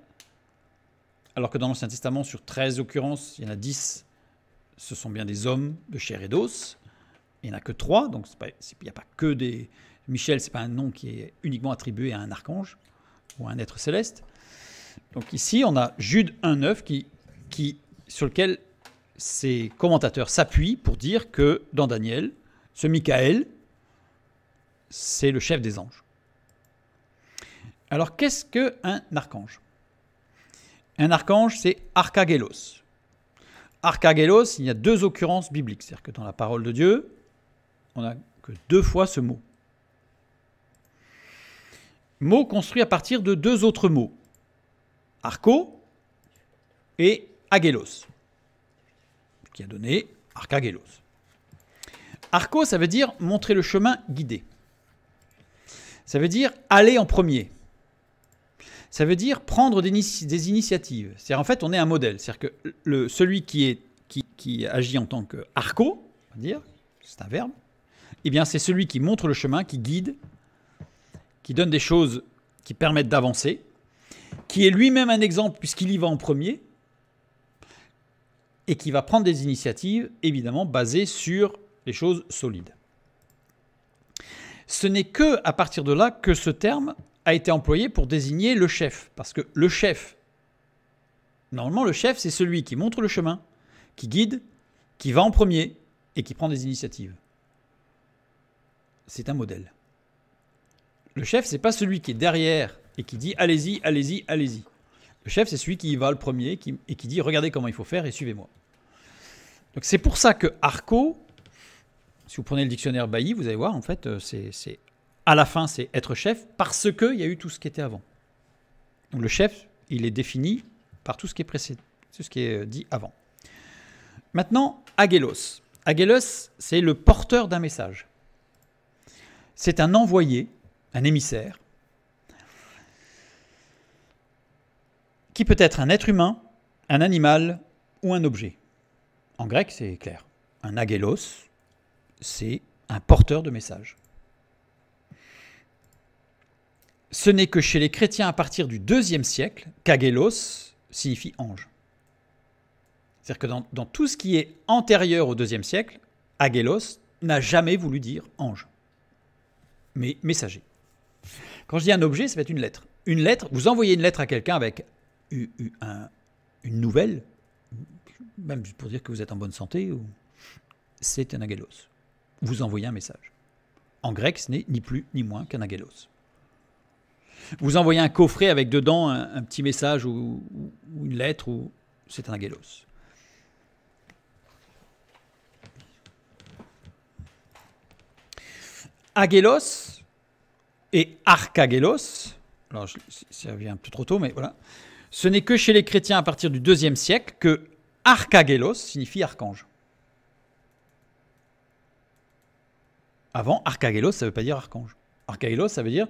alors que dans l'Ancien Testament, sur 13 occurrences, il y en a 10, ce sont bien des hommes de chair et d'os. Il n'y en a que 3, donc il n'y a pas que des... Michel, ce n'est pas un nom qui est uniquement attribué à un archange ou à un être céleste. Donc ici, on a Jude 1.9 qui, qui, sur lequel ces commentateurs s'appuient pour dire que dans Daniel, ce Michael, c'est le chef des anges. Alors qu'est-ce qu'un archange? Un archange, c'est archagélos. Archagélos, il y a deux occurrences bibliques. C'est-à-dire que dans la parole de Dieu, on n'a que deux fois ce mot. Mot construit à partir de deux autres mots. Archo et agélos, qui a donné archagélos. Archo, ça veut dire montrer le chemin guidé. Ça veut dire aller en premier ça veut dire prendre des, initiatives. C'est en fait, on est un modèle. C'est-à-dire que celui qui, agit en tant qu'arco, c'est un verbe, eh bien, c'est celui qui montre le chemin, qui guide, qui donne des choses qui permettent d'avancer, qui est lui-même un exemple puisqu'il y va en premier, et qui va prendre des initiatives, évidemment, basées sur les choses solides. Ce n'est que à partir de là que ce terme a été employé pour désigner le chef. Parce que le chef, normalement le chef, c'est celui qui montre le chemin, qui guide, qui va en premier et qui prend des initiatives. C'est un modèle. Le chef, c'est pas celui qui est derrière et qui dit allez-y, allez-y, allez-y. Le chef, c'est celui qui y va le premier et qui dit regardez comment il faut faire et suivez-moi. Donc c'est pour ça que Arco, si vous prenez le dictionnaire Bailly, vous allez voir, en fait, euh, à la fin, c'est être chef parce qu'il y a eu tout ce qui était avant. Donc le chef, il est défini par tout ce qui est précédent, tout ce qui est euh, dit avant. Maintenant, Agélos. Agélos, c'est le porteur d'un message. C'est un envoyé, un émissaire, qui peut être un être humain, un animal ou un objet. En grec, c'est clair. un agélos, c'est un porteur de message. Ce n'est que chez les chrétiens à partir du deuxième siècle qu'agélos signifie ange. C'est-à-dire que dans, tout ce qui est antérieur au deuxième siècle, agélos n'a jamais voulu dire ange, mais messager. Quand je dis un objet, ça va être une lettre. Une lettre, vous envoyez une lettre à quelqu'un avec une nouvelle, même pour dire que vous êtes en bonne santé, c'est un agélos. Vous envoyez un message. En grec, ce n'est ni plus ni moins qu'un agélos. Vous envoyez un coffret avec dedans un, petit message ou, une lettre, ou c'est un agélos. Agélos et archagélos, alors ça vient un peu trop tôt, mais voilà, ce n'est que chez les chrétiens à partir du deuxième siècle que archagélos signifie archange. Avant, archagélos, ça ne veut pas dire archange. Archagélos, ça veut dire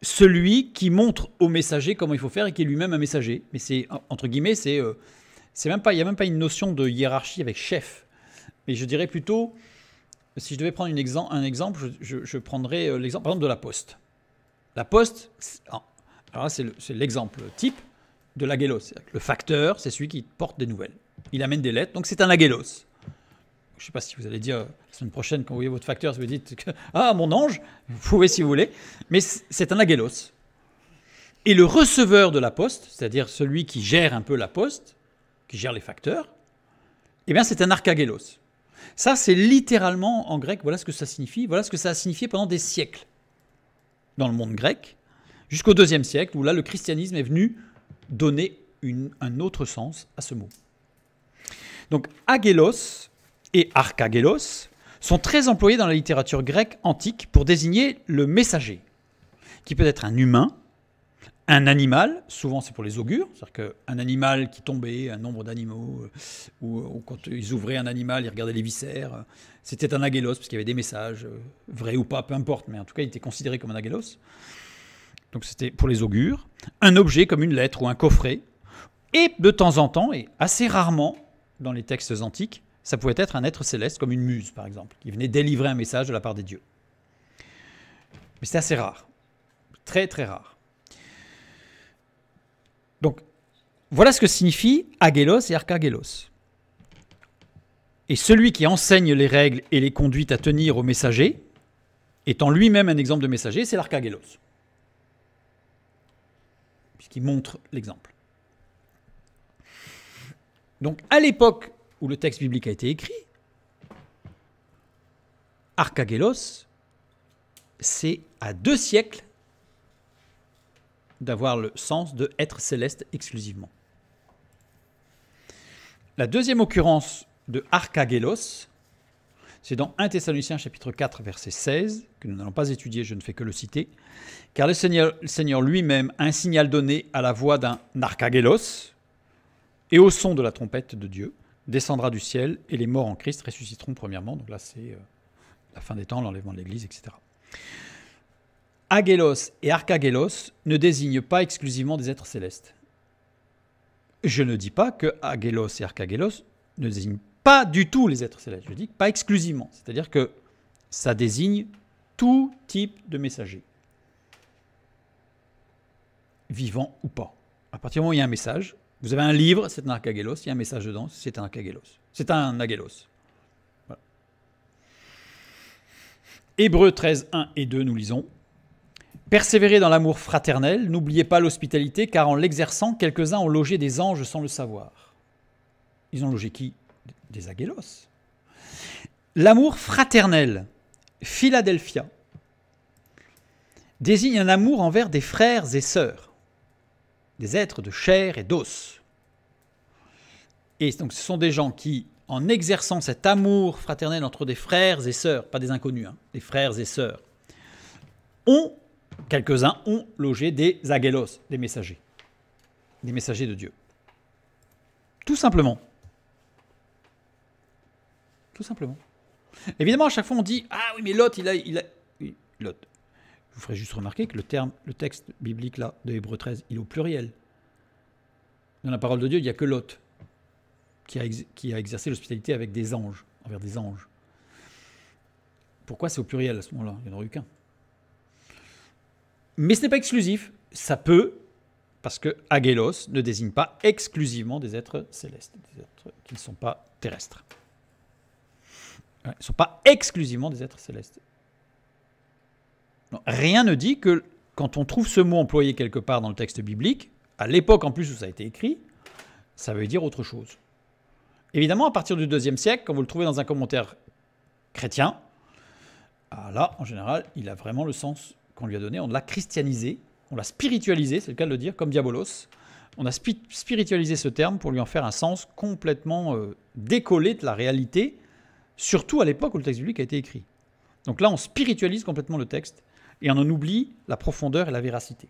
celui qui montre au messager comment il faut faire et qui est lui-même un messager. Mais c'est, entre guillemets, c'est, euh, c'est même pas, il n'y a même pas une notion de hiérarchie avec chef. Mais je dirais plutôt, si je devais prendre un exemple, je, prendrais euh, l'exemple par exemple de la poste. La poste, alors c'est l'exemple type de l'agélos. Le facteur, c'est celui qui porte des nouvelles. Il amène des lettres, donc c'est un agélos. Je ne sais pas si vous allez dire la semaine prochaine, quand vous voyez votre facteur, vous dites Ah, mon ange Vous pouvez si vous voulez. Mais c'est un agélos. Et le receveur de la poste, c'est-à-dire celui qui gère un peu la poste, qui gère les facteurs, eh bien c'est un archagélos. Ça, c'est littéralement en grec, voilà ce que ça signifie, voilà ce que ça a signifié pendant des siècles dans le monde grec, jusqu'au deuxième siècle, où là, le christianisme est venu donner un autre sens à ce mot. Donc, agélos et archagélos sont très employés dans la littérature grecque antique pour désigner le messager, qui peut être un humain, un animal, souvent c'est pour les augures, c'est-à-dire qu'un animal qui tombait, un nombre d'animaux, euh, ou, quand ils ouvraient un animal, ils regardaient les viscères, c'était un agélos, parce qu'il y avait des messages, euh, vrais ou pas, peu importe, mais en tout cas il était considéré comme un agélos. Donc c'était pour les augures. Un objet comme une lettre ou un coffret. Et de temps en temps, et assez rarement dans les textes antiques, ça pouvait être un être céleste comme une muse par exemple, qui venait délivrer un message de la part des dieux. Mais c'est assez rare. Très très rare. Donc, voilà ce que signifie agélos et archagélos. Et celui qui enseigne les règles et les conduites à tenir au messager, étant lui-même un exemple de messager, c'est l'archagélos. Puisqu'il montre l'exemple. Donc, à l'époque où le texte biblique a été écrit, archagélos, c'est à deux siècles d'avoir le sens de être céleste exclusivement. La deuxième occurrence de archagélos, c'est dans 1 Thessaloniciens chapitre 4 verset 16, que nous n'allons pas étudier, je ne fais que le citer, car le Seigneur, lui-même a un signal donné à la voix d'un archagélos et au son de la trompette de Dieu descendra du ciel et les morts en Christ ressusciteront premièrement. Donc là c'est euh, la fin des temps, l'enlèvement de l'Église, etc. Agélos et archagélos ne désignent pas exclusivement des êtres célestes. Je ne dis pas que agélos et archagélos ne désignent pas du tout les êtres célestes. Je dis pas exclusivement. C'est-à-dire que ça désigne tout type de messager, vivant ou pas. À partir du moment où il y a un message, vous avez un livre, c'est un archagélos, il y a un message dedans, c'est un archagélos. C'est un agélos. Hébreux 13, 1 et 2, nous lisons Persévérez dans l'amour fraternel, n'oubliez pas l'hospitalité, car en l'exerçant, quelques-uns ont logé des anges sans le savoir. Ils ont logé qui? Des agélos. L'amour fraternel, Philadelphia, désigne un amour envers des frères et sœurs, des êtres de chair et d'os. Et donc ce sont des gens qui, en exerçant cet amour fraternel entre des frères et sœurs, pas des inconnus, hein, des frères et sœurs, ont quelques-uns ont logé des agélos, des messagers, des messagers de Dieu. Tout simplement. Tout simplement. Évidemment, à chaque fois, on dit Ah oui, mais Lot, il a. Il a... Lot. Je vous ferai juste remarquer que le, terme, le texte biblique là, de Hébreu 13, il est au pluriel. Dans la parole de Dieu, il n'y a que Lot qui a, qui a exercé l'hospitalité avec des anges. envers des anges. Pourquoi c'est au pluriel à ce moment-là? Il n'y en aurait eu qu'un. Mais ce n'est pas exclusif. Ça peut, parce que agelos ne désigne pas exclusivement des êtres célestes, des êtres qui ne sont pas terrestres. Ils ne sont pas exclusivement des êtres célestes. rien ne dit que quand on trouve ce mot employé quelque part dans le texte biblique, à l'époque en plus où ça a été écrit, ça veut dire autre chose. Évidemment, à partir du deuxième siècle, quand vous le trouvez dans un commentaire chrétien, ah là, en général, il a vraiment le sens qu'on lui a donné. On l'a christianisé, on l'a spiritualisé, c'est le cas de le dire, comme diabolos. On a spiritualisé ce terme pour lui en faire un sens complètement euh, décollé de la réalité, surtout à l'époque où le texte biblique a été écrit. Donc là, on spiritualise complètement le texte et on en oublie la profondeur et la véracité.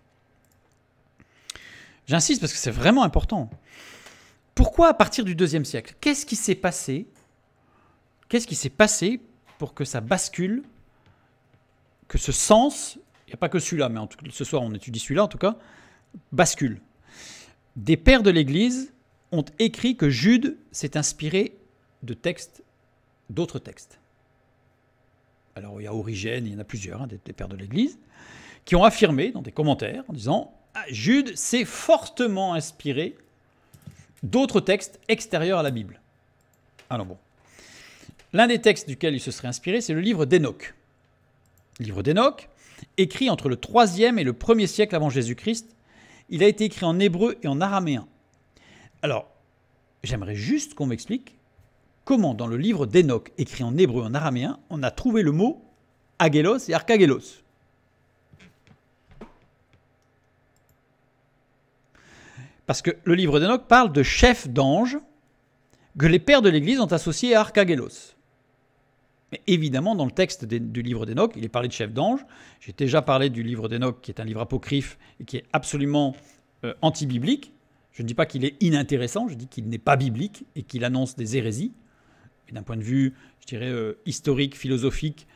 J'insiste parce que c'est vraiment important. Pourquoi à partir du deuxième siècle Qu'est-ce qui s'est passé Qu'est-ce qui s'est passé pour que ça bascule, que ce sens, il n'y a pas que celui-là, mais en tout, ce soir on étudie celui-là en tout cas, bascule Des pères de l'Église ont écrit que Jude s'est inspiré de textes, d'autres textes. Alors il y a Origène, il y en a plusieurs, hein, des, pères de l'Église, qui ont affirmé dans des commentaires en disant ah, Jude s'est fortement inspiré d'autres textes extérieurs à la Bible. Alors bon. L'un des textes duquel il se serait inspiré, c'est le livre d'Enoch. Le livre d'Enoch, écrit entre le 3e et le 1er siècle avant Jésus-Christ, il a été écrit en hébreu et en araméen. Alors, j'aimerais juste qu'on m'explique comment dans le livre d'Enoch, écrit en hébreu et en araméen, on a trouvé le mot agelos et arkagelos? Parce que le livre d'Enoch parle de chef d'ange que les pères de l'Église ont associé à Arkagelos. Mais évidemment, dans le texte du livre d'Enoch, il est parlé de chef d'ange. J'ai déjà parlé du livre d'Enoch, qui est un livre apocryphe et qui est absolument euh, anti-biblique. Je ne dis pas qu'il est inintéressant, je dis qu'il n'est pas biblique et qu'il annonce des hérésies. D'un point de vue, je dirais, euh, historique, philosophique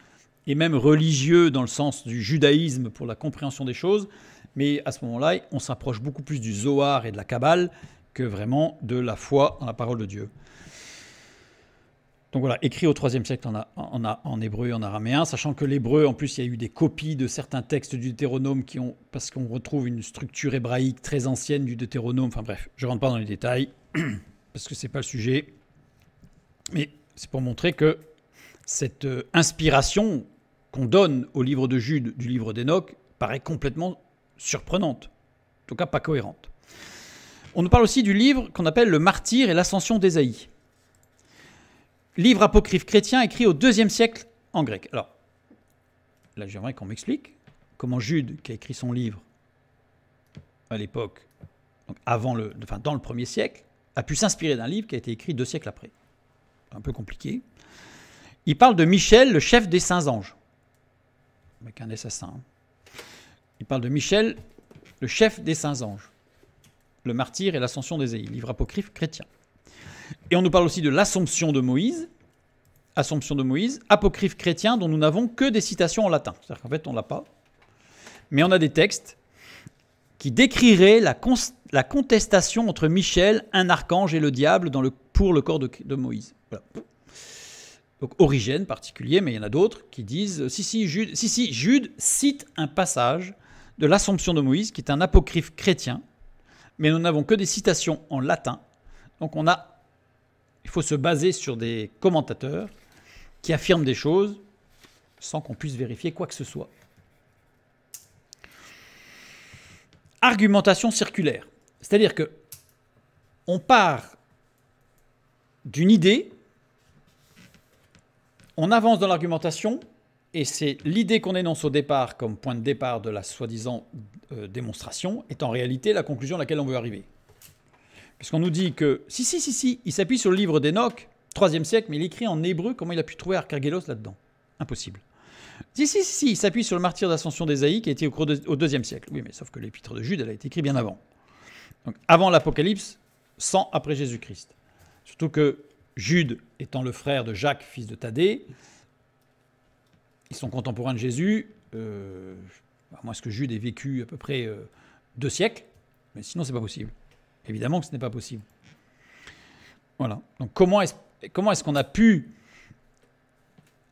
et même religieux dans le sens du judaïsme pour la compréhension des choses, mais à ce moment-là, on s'approche beaucoup plus du Zohar et de la Kabbale que vraiment de la foi en la parole de Dieu. Donc voilà, écrit au IIIe siècle en, en, hébreu et en araméen, sachant que l'hébreu, en plus, il y a eu des copies de certains textes du Deutéronome qui ont, parce qu'on retrouve une structure hébraïque très ancienne du Deutéronome. Enfin bref, je ne rentre pas dans les détails parce que ce n'est pas le sujet, mais c'est pour montrer que cette euh, inspiration qu'on donne au livre de Jude du livre d'Enoch paraît complètement surprenante, en tout cas pas cohérente. On nous parle aussi du livre qu'on appelle Le Martyr et l'Ascension d'Ésaïe. Livre apocryphe chrétien écrit au IIe siècle en grec. Alors, là j'aimerais qu'on m'explique comment Jude, qui a écrit son livre à l'époque, avant le, enfin dans le premier siècle, a pu s'inspirer d'un livre qui a été écrit deux siècles après. Un peu compliqué. Il parle de Michel, le chef des saints anges, avec un assassin. Il parle de Michel, le chef des saints anges, le martyr et l'ascension d'Ésaïe, livre apocryphe chrétien. Et on nous parle aussi de l'Assomption de Moïse, Assomption de Moïse, apocryphe chrétien dont nous n'avons que des citations en latin. C'est-à-dire qu'en fait, on ne l'a pas. Mais on a des textes qui décriraient la, contestation entre Michel, un archange, et le diable pour le corps de, Moïse. Donc Origène particulier, mais il y en a d'autres qui disent si si, Jude, si si Jude cite un passage de l'Assomption de Moïse, qui est un apocryphe chrétien, mais nous n'avons que des citations en latin. Donc on a, il faut se baser sur des commentateurs qui affirment des choses sans qu'on puisse vérifier quoi que ce soit. Argumentation circulaire, c'est-à-dire que on part d'une idée, on avance dans l'argumentation, et c'est l'idée qu'on énonce au départ comme point de départ de la soi-disant euh, démonstration, est en réalité la conclusion à laquelle on veut arriver. Puisqu'on nous dit que, si, si, si, si, il s'appuie sur le livre d'Enoch, 3 siècle, mais il écrit en hébreu, comment il a pu trouver Arcargelos là-dedans Impossible. Si, si, si, il s'appuie sur le martyr d'Ascension d'Ésaïe qui a été au, au siècle. Oui, mais sauf que l'épître de Jude, elle a été écrite bien avant. Donc avant l'Apocalypse, 100 après Jésus-Christ. Surtout que Jude étant le frère de Jacques, fils de Thaddée, ils sont contemporains de Jésus, euh, à moins que Jude ait vécu à peu près euh, deux siècles, mais sinon c'est pas possible. Évidemment que ce n'est pas possible. Voilà. Donc comment est-ce comment est-ce qu'on a pu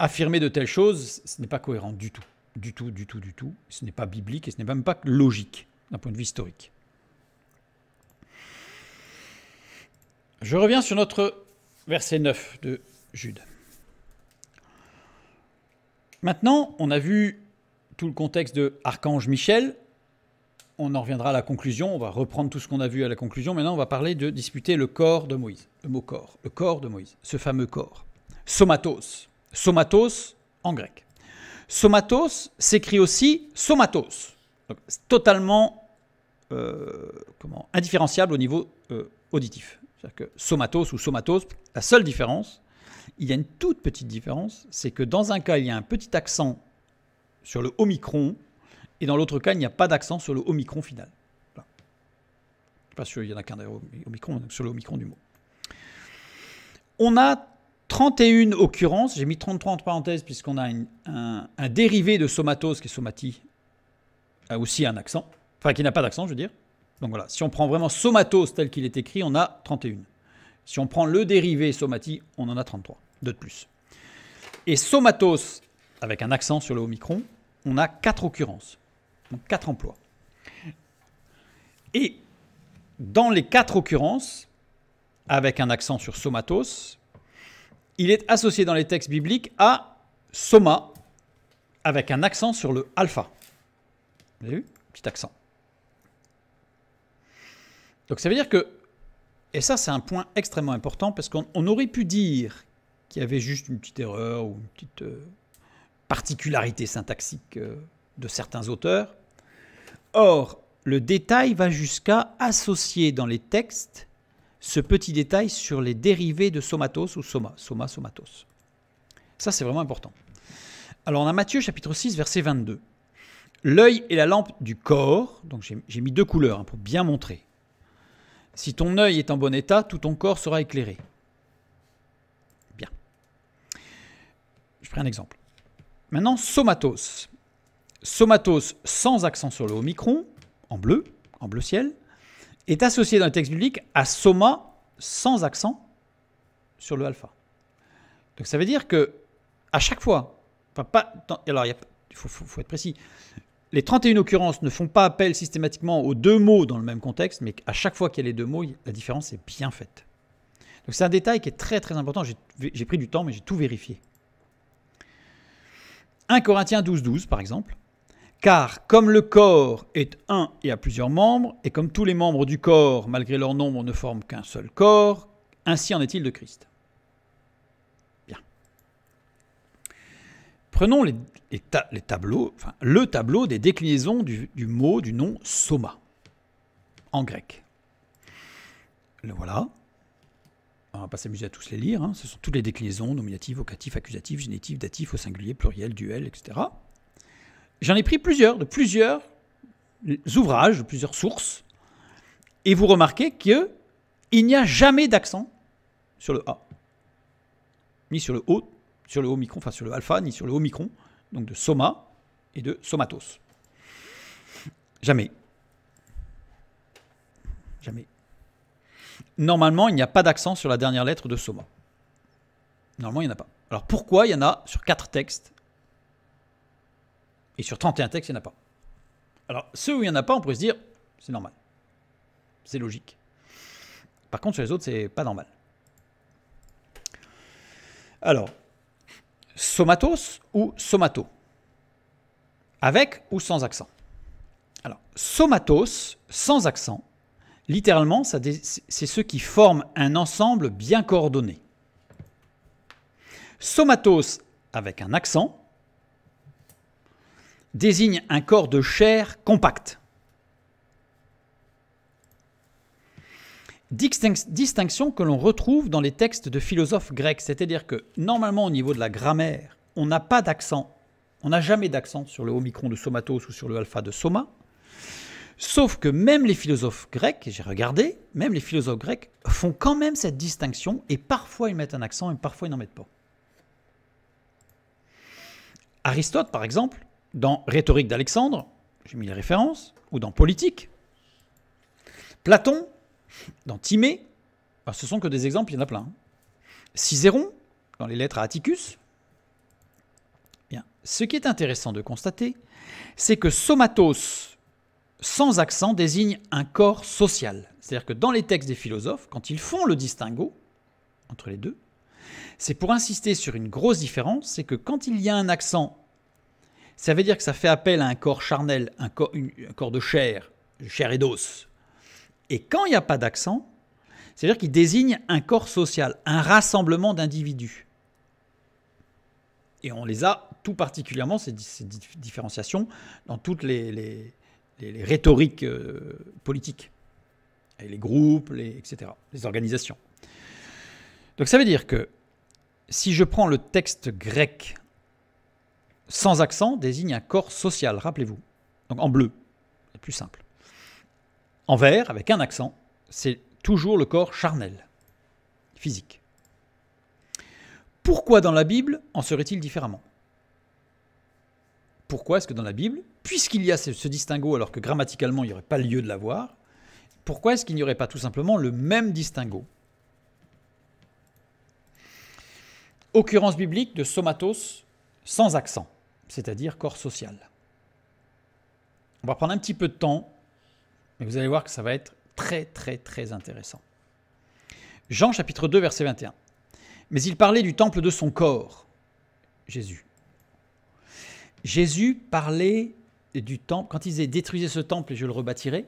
affirmer de telles choses, ce n'est pas cohérent du tout. Du tout, du tout, du tout. Ce n'est pas biblique et ce n'est même pas logique d'un point de vue historique. Je reviens sur notre verset 9 de Jude. Maintenant, on a vu tout le contexte de Archange Michel. On en reviendra à la conclusion. On va reprendre tout ce qu'on a vu à la conclusion. Maintenant, on va parler de disputer le corps de Moïse. Le mot corps. Le corps de Moïse. Ce fameux corps. Somatos. Somatos en grec. Somatos s'écrit aussi somatos. totalement euh, indifférenciable au niveau euh, auditif. C'est-à-dire que somatos ou somatos, la seule différence, il y a une toute petite différence, c'est que dans un cas, il y a un petit accent sur le omicron, et dans l'autre cas, il n'y a pas d'accent sur le omicron final. Je suis pas sûr, il y en a qu'un omicron, sur le omicron du mot. On a 31 occurrences, j'ai mis 33 entre parenthèses puisqu'on a un, un, dérivé de somatos qui est somati, a aussi un accent, enfin qui n'a pas d'accent, je veux dire. Donc voilà, si on prend vraiment somatos tel qu'il est écrit, on a 31. Si on prend le dérivé somati, on en a 33, deux de plus. Et somatos, avec un accent sur le omicron, on a 4 occurrences, donc 4 emplois. Et dans les 4 occurrences, avec un accent sur somatos, il est associé dans les textes bibliques à soma, avec un accent sur le alpha. Vous avez vu? Petit accent. Donc ça veut dire que, et ça c'est un point extrêmement important, parce qu'on aurait pu dire qu'il y avait juste une petite erreur ou une petite euh, particularité syntaxique euh, de certains auteurs. Or, le détail va jusqu'à associer dans les textes ce petit détail sur les dérivés de somatos ou soma, soma, somatos. Ça, c'est vraiment important. Alors, on a Matthieu chapitre 6, verset 22. L'œil est la lampe du corps, donc j'ai mis deux couleurs hein, pour bien montrer. Si ton œil est en bon état, tout ton corps sera éclairé. Bien. Je prends un exemple. Maintenant, somatos. Somatos sans accent sur le omicron, en bleu, en bleu ciel, est associé dans le texte biblique à soma sans accent sur le alpha. Donc ça veut dire que à chaque fois, alors il faut, être précis, les 31 occurrences ne font pas appel systématiquement aux deux mots dans le même contexte, mais à chaque fois qu'il y a les deux mots, la différence est bien faite. Donc c'est un détail qui est très très important. J'ai pris du temps, mais j'ai tout vérifié. 1 Corinthiens 12, 12 par exemple. Car comme le corps est un et a plusieurs membres, et comme tous les membres du corps, malgré leur nombre, ne forment qu'un seul corps, ainsi en est-il de Christ. Prenons les, tableaux, enfin, le tableau des déclinaisons du, mot, du nom soma, en grec. Le voilà. On va pas s'amuser à tous les lire. Hein. Ce sont toutes les déclinaisons, nominatif, vocatif, accusatif, génitif, datif, au singulier, pluriel, duel, etc. J'en ai pris plusieurs, de plusieurs ouvrages, de plusieurs sources. Et vous remarquez qu'il n'y a jamais d'accent sur le A, ni sur le O, sur le Omicron, enfin sur le alpha, ni sur le Omicron, donc de soma et de somatos. Jamais. Jamais. Normalement, il n'y a pas d'accent sur la dernière lettre de soma. Normalement, il n'y en a pas. Alors pourquoi il y en a sur 4 textes et sur 31 textes, il n'y en a pas? Alors ceux où il n'y en a pas, on pourrait se dire, c'est normal. C'est logique. Par contre, sur les autres, c'est pas normal. Alors, somatos ou somato Avec ou sans accent Alors, somatos, sans accent, littéralement, c'est ceux qui forment un ensemble bien coordonné. Somatos, avec un accent, désigne un corps de chair compact. Distinction que l'on retrouve dans les textes de philosophes grecs, c'est-à-dire que normalement au niveau de la grammaire, on n'a pas d'accent, on n'a jamais d'accent sur le omicron de somatos ou sur le alpha de soma, sauf que même les philosophes grecs, j'ai regardé, même les philosophes grecs font quand même cette distinction et parfois ils mettent un accent et parfois ils n'en mettent pas. Aristote, par exemple, dans Rhétorique d'Alexandre, j'ai mis les références, ou dans Politique. Platon, dans Timée, ce sont que des exemples, il y en a plein. Cicéron, dans les lettres à Atticus. Ce qui est intéressant de constater, c'est que somatos sans accent désigne un corps social. C'est-à-dire que dans les textes des philosophes, quand ils font le distinguo entre les deux, c'est pour insister sur une grosse différence, c'est que quand il y a un accent, ça veut dire que ça fait appel à un corps charnel, un corps, un corps de chair, chair et d'os. Et quand il n'y a pas d'accent, c'est-à-dire qu'il désigne un corps social, un rassemblement d'individus. Et on les a tout particulièrement, ces, différenciations, dans toutes les, rhétoriques euh, politiques, les groupes, etc., les organisations. Donc ça veut dire que si je prends le texte grec sans accent, désigne un corps social, rappelez-vous. Donc en bleu, c'est plus simple. En vert, avec un accent, c'est toujours le corps charnel, physique. Pourquoi dans la Bible en serait-il différemment? Pourquoi est-ce que dans la Bible, puisqu'il y a ce, distinguo alors que grammaticalement il n'y aurait pas lieu de l'avoir, pourquoi est-ce qu'il n'y aurait pas tout simplement le même distinguo? Occurrence biblique de somatos sans accent, c'est-à-dire corps social. On va prendre un petit peu de temps, mais vous allez voir que ça va être très très très intéressant. Jean chapitre 2 verset 21. Mais il parlait du temple de son corps, Jésus. Jésus parlait du temple, quand il disait détruisez ce temple et je le rebâtirai,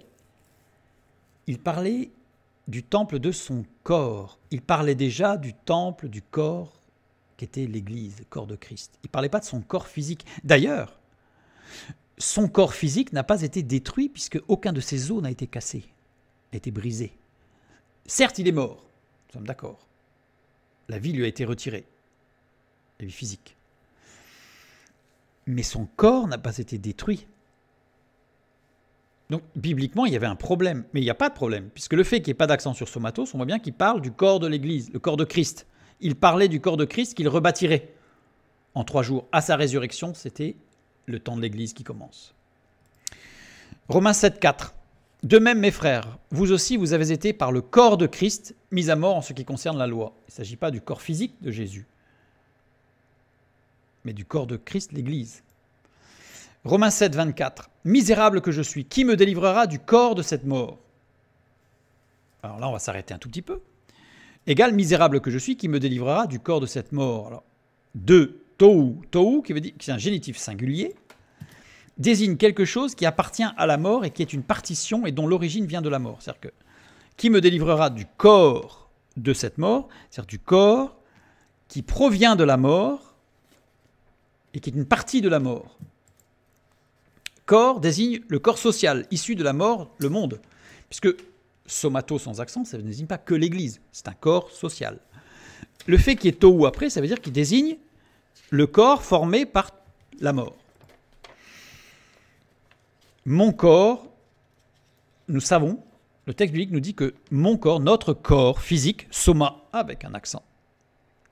il parlait du temple de son corps. Il parlait déjà du temple du corps qui était l'Église, corps de Christ. Il ne parlait pas de son corps physique. D'ailleurs, son corps physique n'a pas été détruit puisque aucun de ses os n'a été cassé, n'a été brisé. Certes, il est mort, nous sommes d'accord. La vie lui a été retirée, la vie physique. Mais son corps n'a pas été détruit. Donc, bibliquement, il y avait un problème. Mais il n'y a pas de problème, puisque le fait qu'il n'y ait pas d'accent sur somatos, on voit bien qu'il parle du corps de l'Église, le corps de Christ. Il parlait du corps de Christ qu'il rebâtirait en trois jours. À sa résurrection, c'était le temps de l'Église qui commence. Romains 7, 4. De même, mes frères, vous aussi, vous avez été par le corps de Christ mis à mort en ce qui concerne la loi. Il ne s'agit pas du corps physique de Jésus, mais du corps de Christ, l'Église. Romains 7, 24. Misérable que je suis, qui me délivrera du corps de cette mort? Alors là, on va s'arrêter un tout petit peu. Égal misérable que je suis, qui me délivrera du corps de cette mort? Tou, tou, qui veut dire, est un génitif singulier, désigne quelque chose qui appartient à la mort et qui est une partition et dont l'origine vient de la mort. C'est-à-dire que qui me délivrera du corps de cette mort, c'est-à-dire du corps qui provient de la mort et qui est une partie de la mort. Corps désigne le corps social issu de la mort, le monde, puisque somato sans accent, ça ne désigne pas que l'Église, c'est un corps social. Le fait qu'il y ait ou après, ça veut dire qu'il désigne le corps formé par la mort. Mon corps, nous savons, le texte biblique nous dit que mon corps, notre corps physique, soma, avec un accent,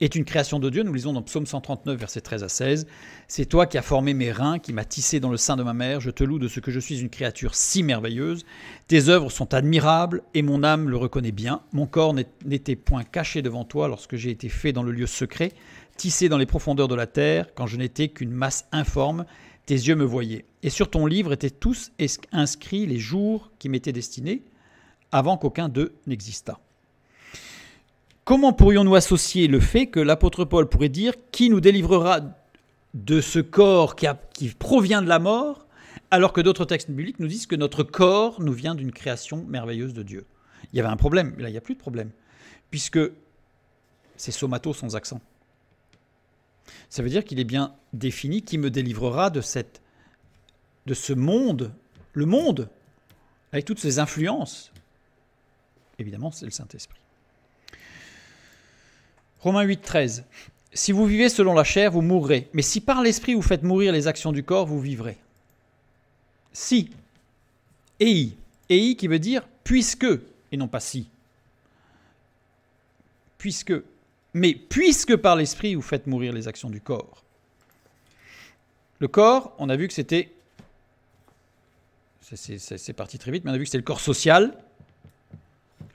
est une création de Dieu. Nous lisons dans Psaume 139, versets 13 à 16. C'est toi qui as formé mes reins, qui m'as tissé dans le sein de ma mère. Je te loue de ce que je suis une créature si merveilleuse. Tes œuvres sont admirables et mon âme le reconnaît bien. Mon corps n'était point caché devant toi lorsque j'ai été fait dans le lieu secret, tissé dans les profondeurs de la terre, quand je n'étais qu'une masse informe tes yeux me voyaient. Et sur ton livre étaient tous inscrits les jours qui m'étaient destinés, avant qu'aucun d'eux n'existât. Comment pourrions-nous associer le fait que l'apôtre Paul pourrait dire qui nous délivrera de ce corps qui, provient de la mort, alors que d'autres textes bibliques nous disent que notre corps nous vient d'une création merveilleuse de Dieu? Il y avait un problème, là il n'y a plus de problème, puisque c'est somato sans accent ça veut dire qu'il est bien défini qui me délivrera de, cette, de ce monde, le monde, avec toutes ses influences. Évidemment, c'est le Saint-Esprit. Romains 8, 13. Si vous vivez selon la chair, vous mourrez. Mais si par l'Esprit vous faites mourir les actions du corps, vous vivrez. Si. Ei. Ei qui veut dire puisque, et non pas si. Puisque. Mais puisque par l'esprit vous faites mourir les actions du corps. Le corps, on a vu que c'était. C'est parti très vite, mais on a vu que c'était le corps social.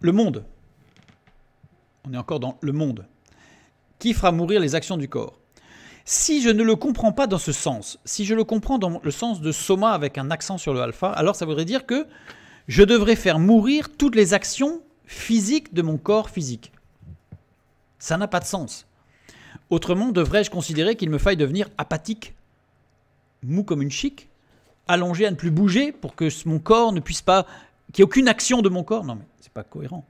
Le monde. On est encore dans le monde. Qui fera mourir les actions du corps? Si je ne le comprends pas dans ce sens, si je le comprends dans le sens de soma avec un accent sur le alpha, alors ça voudrait dire que je devrais faire mourir toutes les actions physiques de mon corps physique. Ça n'a pas de sens. Autrement, devrais-je considérer qu'il me faille devenir apathique, mou comme une chic, allongé à ne plus bouger pour que mon corps ne puisse pas. qu'il n'y ait aucune action de mon corps? Non, mais c'est pas cohérent.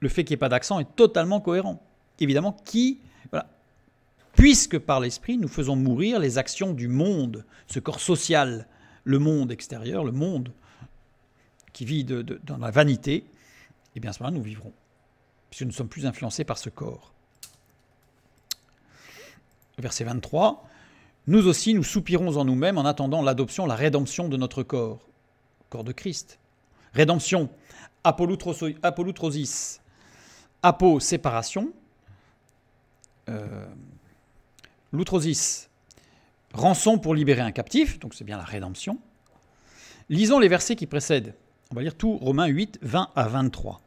Le fait qu'il n'y ait pas d'accent est totalement cohérent. Évidemment, qui. Puisque par l'esprit, nous faisons mourir les actions du monde, ce corps social, le monde extérieur, le monde qui vit dans la vanité, eh bien à ce moment-là, nous vivrons. Puisque nous sommes plus influencés par ce corps. Verset 23. Nous aussi, nous soupirons en nous-mêmes en attendant l'adoption, la rédemption de notre corps, corps de Christ. Rédemption, apolutrosis, apo, séparation, euh, l'outrosis, rançon pour libérer un captif, donc c'est bien la rédemption. Lisons les versets qui précèdent. On va lire tout Romains 8, 20 à 23.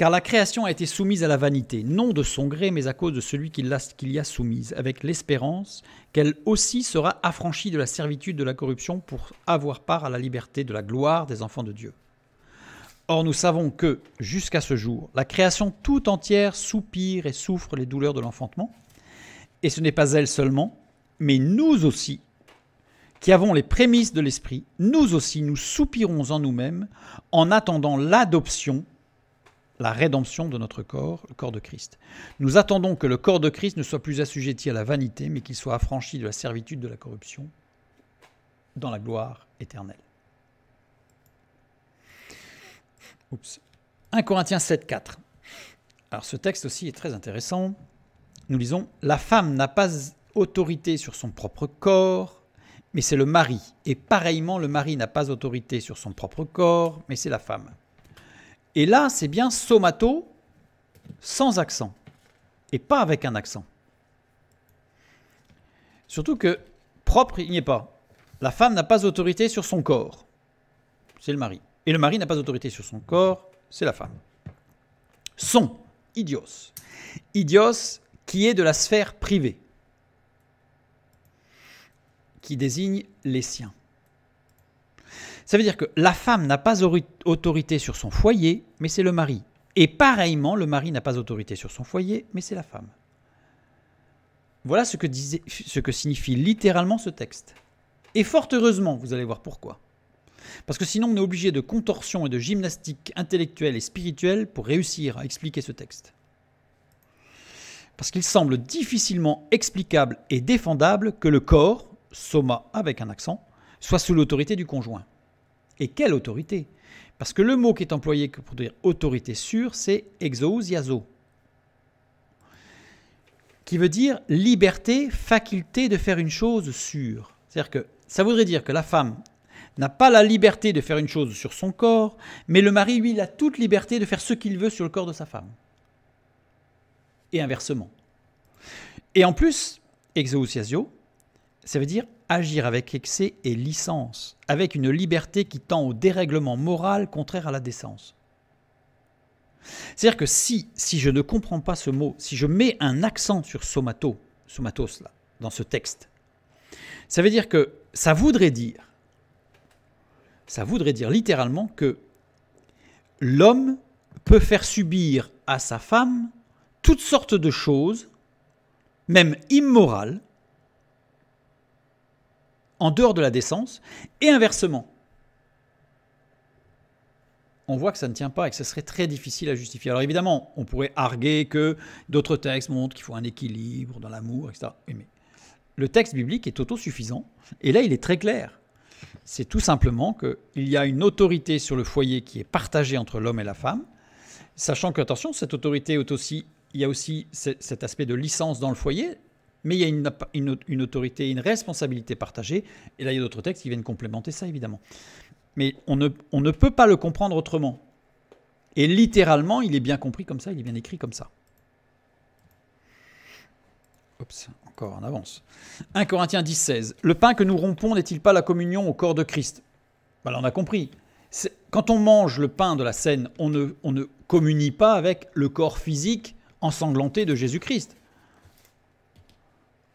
Car la création a été soumise à la vanité, non de son gré, mais à cause de celui qui l'y a soumise, avec l'espérance qu'elle aussi sera affranchie de la servitude de la corruption pour avoir part à la liberté de la gloire des enfants de Dieu. Or nous savons que, jusqu'à ce jour, la création tout entière soupire et souffre les douleurs de l'enfantement, et ce n'est pas elle seulement, mais nous aussi, qui avons les prémices de l'Esprit, nous aussi nous soupirons en nous-mêmes en attendant l'adoption, la rédemption de notre corps, le corps de Christ. Nous attendons que le corps de Christ ne soit plus assujetti à la vanité, mais qu'il soit affranchi de la servitude de la corruption dans la gloire éternelle. Oups. 1 Corinthiens 7, 4. Alors ce texte aussi est très intéressant. Nous lisons La femme n'a pas autorité sur son propre corps, mais c'est le mari. Et pareillement, le mari n'a pas autorité sur son propre corps, mais c'est la femme. Et là, c'est bien somato sans accent, et pas avec un accent. Surtout que propre, il n'y est pas. La femme n'a pas autorité sur son corps, c'est le mari. Et le mari n'a pas autorité sur son corps, c'est la femme. Son, idios. Idios qui est de la sphère privée qui désigne les siens. Ça veut dire que la femme n'a pas autorité sur son foyer, mais c'est le mari. Et pareillement, le mari n'a pas autorité sur son foyer, mais c'est la femme. Voilà ce que, signifie littéralement ce texte. Et fort heureusement, vous allez voir pourquoi. Parce que sinon, on est obligé de contorsion et de gymnastique intellectuelle et spirituelle pour réussir à expliquer ce texte. Parce qu'il semble difficilement explicable et défendable que le corps, soma avec un accent, soit sous l'autorité du conjoint. Et quelle autorité Parce que le mot qui est employé pour dire autorité sûre, c'est exousiazo, qui veut dire liberté, faculté de faire une chose sûre. C'est-à-dire que ça voudrait dire que la femme n'a pas la liberté de faire une chose sur son corps, mais le mari, lui, a toute liberté de faire ce qu'il veut sur le corps de sa femme. Et inversement. Et en plus, exousiasio, ça veut dire agir avec excès et licence, avec une liberté qui tend au dérèglement moral contraire à la décence. C'est-à-dire que si, si je ne comprends pas ce mot, si je mets un accent sur somato, somatos là, dans ce texte, ça veut dire que ça voudrait dire, ça voudrait dire littéralement que l'homme peut faire subir à sa femme toutes sortes de choses, même immorales, en dehors de la décence, et inversement. On voit que ça ne tient pas et que ce serait très difficile à justifier. Alors évidemment, on pourrait arguer que d'autres textes montrent qu'il faut un équilibre dans l'amour, etc. Mais le texte biblique est autosuffisant, et là il est très clair. C'est tout simplement qu'il y a une autorité sur le foyer qui est partagée entre l'homme et la femme, sachant que, attention, cette autorité est aussi, il y a aussi cet aspect de licence dans le foyer, mais il y a une, autorité, une responsabilité partagée. Et là, il y a d'autres textes qui viennent complémenter ça, évidemment. Mais on ne, on ne peut pas le comprendre autrement. Et littéralement, il est bien compris comme ça, il est bien écrit comme ça. Oups, encore en avance. 1 Corinthiens 10, 16. Le pain que nous rompons n'est-il pas la communion au corps de Christ? Ben on a compris. Quand on mange le pain de la scène, on ne, on ne communie pas avec le corps physique ensanglanté de Jésus-Christ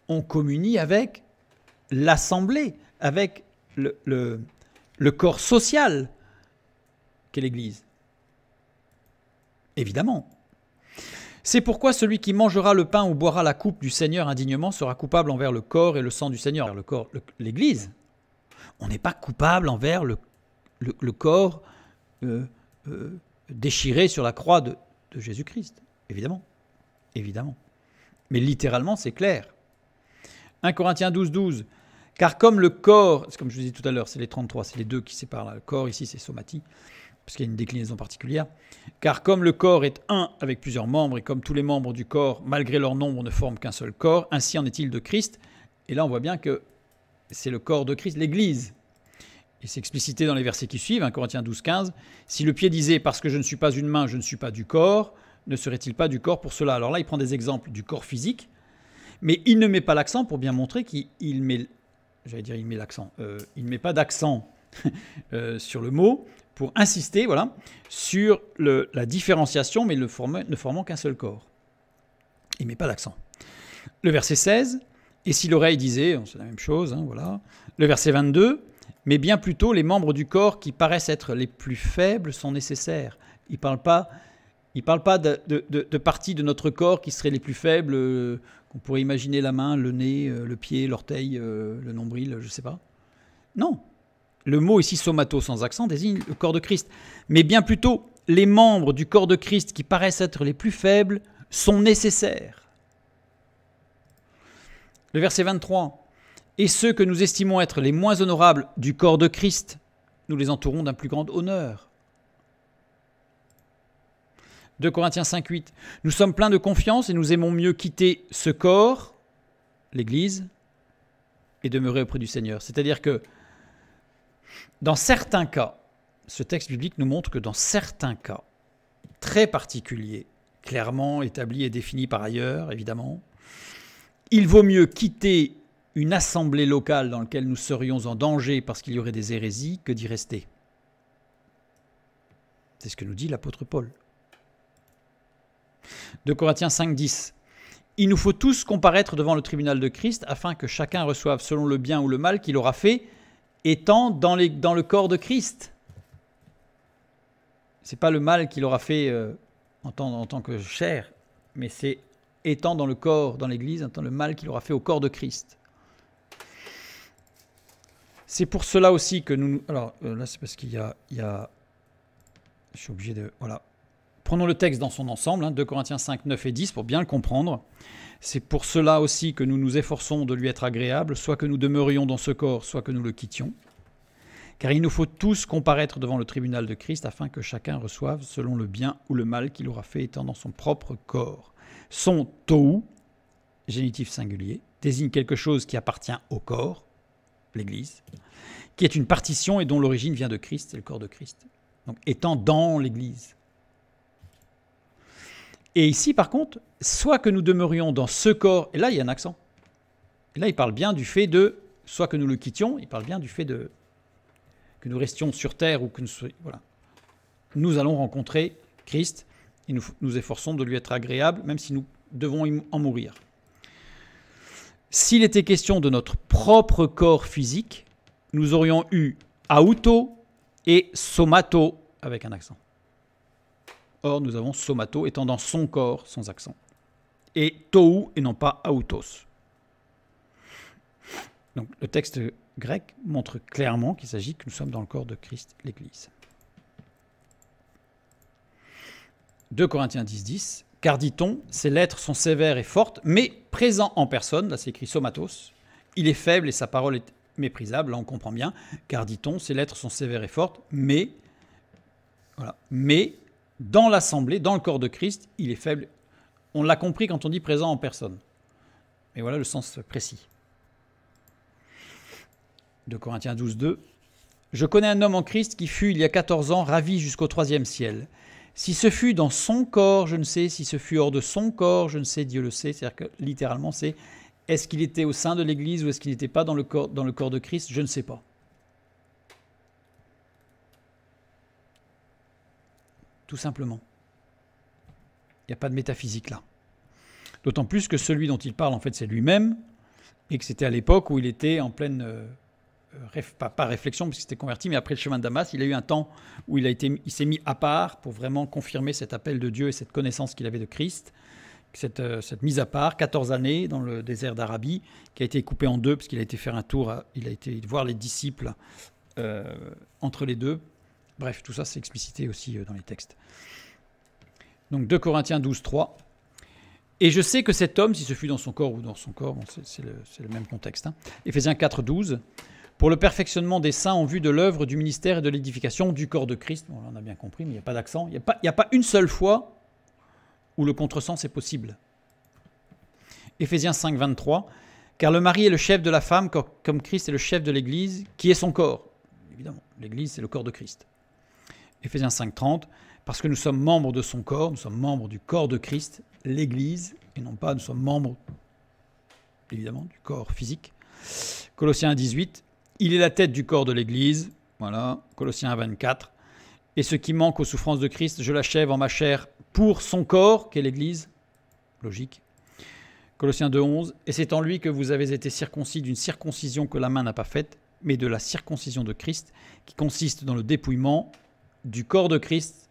on communie avec l'assemblée, avec le, corps social qu'est l'Église. Évidemment. C'est pourquoi celui qui mangera le pain ou boira la coupe du Seigneur indignement sera coupable envers le corps et le sang du Seigneur, le corps, l'Église. On n'est pas coupable envers le, le, corps euh, euh, déchiré sur la croix de, de Jésus-Christ, évidemment, évidemment. Mais littéralement, c'est clair. 1 Corinthiens 12, 12. Car comme le corps, comme je vous disais tout à l'heure, c'est les 33, c'est les deux qui séparent. Le corps ici, c'est somati, parce qu'il y a une déclinaison particulière. Car comme le corps est un avec plusieurs membres, et comme tous les membres du corps, malgré leur nombre, ne forment qu'un seul corps, ainsi en est-il de Christ. Et là, on voit bien que c'est le corps de Christ, l'Église. Et c'est explicité dans les versets qui suivent, 1 Corinthiens 12, 15. Si le pied disait Parce que je ne suis pas une main, je ne suis pas du corps, ne serait-il pas du corps pour cela? Alors là, il prend des exemples du corps physique, mais il ne met pas l'accent pour bien montrer qu'il met j'allais dire il met l'accent, euh, il ne met pas d'accent euh, sur le mot pour insister voilà, sur la différenciation, mais ne formant qu'un seul corps. Il ne met pas d'accent. Le verset 16, et si l'oreille disait, c'est la même chose, hein, voilà. Le verset 22, mais bien plutôt les membres du corps qui paraissent être les plus faibles sont nécessaires. Il ne parle pas, il parle pas de, parties de notre corps qui seraient les plus faibles, euh, on pourrait imaginer la main, le nez, euh, le pied, l'orteil, euh, le nombril, je ne sais pas. Non. Le mot ici somato sans accent désigne le corps de Christ. Mais bien plutôt, les membres du corps de Christ qui paraissent être les plus faibles sont nécessaires. Le verset 23. Et ceux que nous estimons être les moins honorables du corps de Christ, nous les entourons d'un plus grand honneur. 2 Corinthiens 5, 8. Nous sommes pleins de confiance et nous aimons mieux quitter ce corps, l'Église, et demeurer auprès du Seigneur. C'est-à-dire que dans certains cas, ce texte biblique nous montre que dans certains cas très particuliers, clairement établis et définis par ailleurs, évidemment, il vaut mieux quitter une assemblée locale dans laquelle nous serions en danger parce qu'il y aurait des hérésies que d'y rester. C'est ce que nous dit l'apôtre Paul de Corinthiens 5, 10. Il nous faut tous comparaître devant le tribunal de Christ afin que chacun reçoive selon le bien ou le mal qu'il aura fait, étant dans, dans le corps de Christ. C'est pas le mal qu'il aura fait euh, en, tant, en tant que chair, mais c'est étant dans le corps, dans l'Église, le mal qu'il aura fait au corps de Christ. C'est pour cela aussi que nous... Alors euh, là, c'est parce qu'il y a... Je suis obligé de... Voilà. Prenons le texte dans son ensemble, 2 hein, Corinthiens 5, 9 et 10, pour bien le comprendre. C'est pour cela aussi que nous nous efforçons de lui être agréable, soit que nous demeurions dans ce corps, soit que nous le quittions. Car il nous faut tous comparaître devant le tribunal de Christ afin que chacun reçoive selon le bien ou le mal qu'il aura fait étant dans son propre corps. Son tou, génitif singulier, désigne quelque chose qui appartient au corps, l'Église, qui est une partition et dont l'origine vient de Christ, c'est le corps de Christ. Donc étant dans l'Église. Et ici, par contre, soit que nous demeurions dans ce corps, et là, il y a un accent. Et là, il parle bien du fait de, soit que nous le quittions, il parle bien du fait de que nous restions sur terre ou que nous voilà. Nous allons rencontrer Christ et nous nous efforçons de lui être agréable, même si nous devons en mourir. S'il était question de notre propre corps physique, nous aurions eu auto et somato avec un accent. Or, nous avons somato étant dans son corps sans accent. Et tou et non pas autos. Donc le texte grec montre clairement qu'il s'agit que nous sommes dans le corps de Christ, l'Église. 2 Corinthiens 10, 10. Car dit-on, ces lettres sont sévères et fortes, mais présent en personne, là c'est écrit somatos, il est faible et sa parole est méprisable, là on comprend bien, car dit-on, ces lettres sont sévères et fortes, mais, voilà, mais dans l'assemblée, dans le corps de Christ, il est faible. On l'a compris quand on dit présent en personne. Mais voilà le sens précis. De Corinthiens 12, 2. Je connais un homme en Christ qui fut il y a 14 ans ravi jusqu'au troisième ciel. Si ce fut dans son corps, je ne sais. Si ce fut hors de son corps, je ne sais. Dieu le sait. C'est-à-dire que littéralement, c'est est-ce qu'il était au sein de l'Église ou est-ce qu'il n'était pas dans le, corps, dans le corps de Christ? Je ne sais pas. Tout simplement. Il n'y a pas de métaphysique là. D'autant plus que celui dont il parle, en fait, c'est lui-même. et que c'était à l'époque où il était en pleine, euh, pas, réflexion, puisqu'il s'était converti, mais après le chemin de Damas, il a eu un temps où il, a été, il s'est mis à part pour vraiment confirmer cet appel de Dieu et cette connaissance qu'il avait de Christ. Cette, cette, mise à part, 14 années dans le désert d'Arabie, qui a été coupé en deux, parce qu'il a été faire un tour, il a été voir les disciples entre les deux. Bref, tout ça c'est explicité aussi dans les textes. Donc 2 Corinthiens 12, 3. Et je sais que cet homme, si ce fut dans son corps ou dans son corps, c'est le, même contexte. Hein. Éphésiens 4, 12. Pour le perfectionnement des saints en vue de l'œuvre du ministère et de l'édification du corps de Christ. on a bien compris, mais il n'y a pas d'accent. Il n'y a, pas, a pas une seule fois où le contresens est possible. Éphésiens 5, 23. Car le mari est le chef de la femme, comme Christ est le chef de l'Église, qui est son corps. Évidemment, l'Église, c'est le corps de Christ. Éphésiens 5, 30 parce que nous sommes membres de son corps, nous sommes membres du corps de Christ, l'Église, et non pas nous sommes membres, évidemment, du corps physique. Colossiens 18, il est la tête du corps de l'Église, voilà, Colossiens 24, et ce qui manque aux souffrances de Christ, je l'achève en ma chair pour son corps, qu'est l'Église, logique. Colossiens 2.11, et c'est en lui que vous avez été circoncis d'une circoncision que la main n'a pas faite, mais de la circoncision de Christ, qui consiste dans le dépouillement du corps de Christ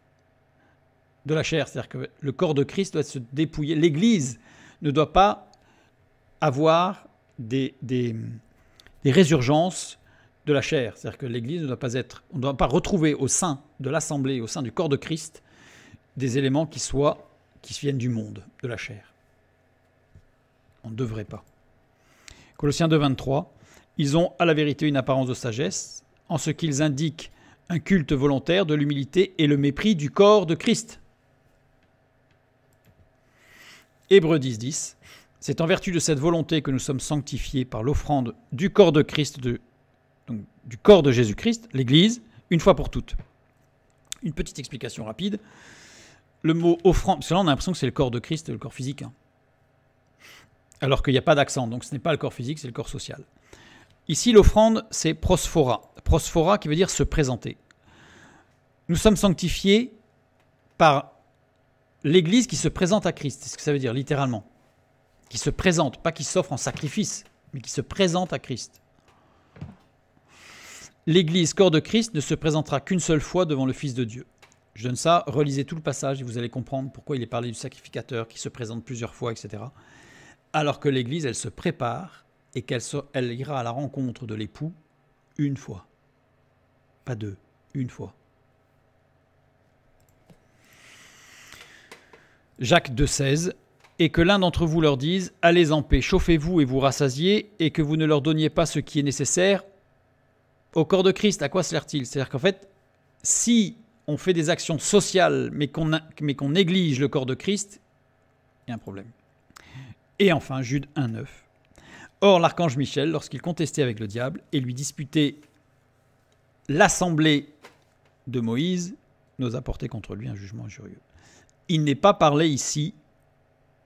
de la chair. C'est-à-dire que le corps de Christ doit se dépouiller. L'Église ne doit pas avoir des, des, résurgences de la chair. C'est-à-dire que l'Église ne doit pas être, on ne doit pas retrouver au sein de l'assemblée, au sein du corps de Christ, des éléments qui soient, qui viennent du monde, de la chair. On ne devrait pas. Colossiens 2, 23. Ils ont à la vérité une apparence de sagesse, en ce qu'ils indiquent un culte volontaire de l'humilité et le mépris du corps de Christ. Hébreux 10, 10. C'est en vertu de cette volonté que nous sommes sanctifiés par l'offrande du corps de Christ, du corps de Jésus-Christ, l'Église, une fois pour toutes. Une petite explication rapide. Le mot offrande, parce que là on a l'impression que c'est le corps de Christ, le corps physique. Hein. Alors qu'il n'y a pas d'accent, donc ce n'est pas le corps physique, c'est le corps social. Ici, l'offrande, c'est prosphora. Prosphora qui veut dire se présenter. Nous sommes sanctifiés par l'Église qui se présente à Christ. C'est ce que ça veut dire littéralement. Qui se présente, pas qui s'offre en sacrifice, mais qui se présente à Christ. L'Église, corps de Christ, ne se présentera qu'une seule fois devant le Fils de Dieu. Je donne ça, relisez tout le passage et vous allez comprendre pourquoi il est parlé du sacrificateur qui se présente plusieurs fois, etc. Alors que l'Église, elle se prépare et qu'elle elle ira à la rencontre de l'époux une fois. Pas deux, une fois. Jacques 2,16, et que l'un d'entre vous leur dise Allez en paix, chauffez-vous et vous rassasiez, et que vous ne leur donniez pas ce qui est nécessaire au corps de Christ. À quoi sert-il? C'est-à-dire qu'en fait, si on fait des actions sociales, mais qu'on néglige le corps de Christ, il y a un problème. Et enfin, Jude 1,9. Or, l'archange Michel, lorsqu'il contestait avec le diable et lui disputait l'assemblée de Moïse, n'osa porter contre lui un jugement injurieux il n'est pas parlé ici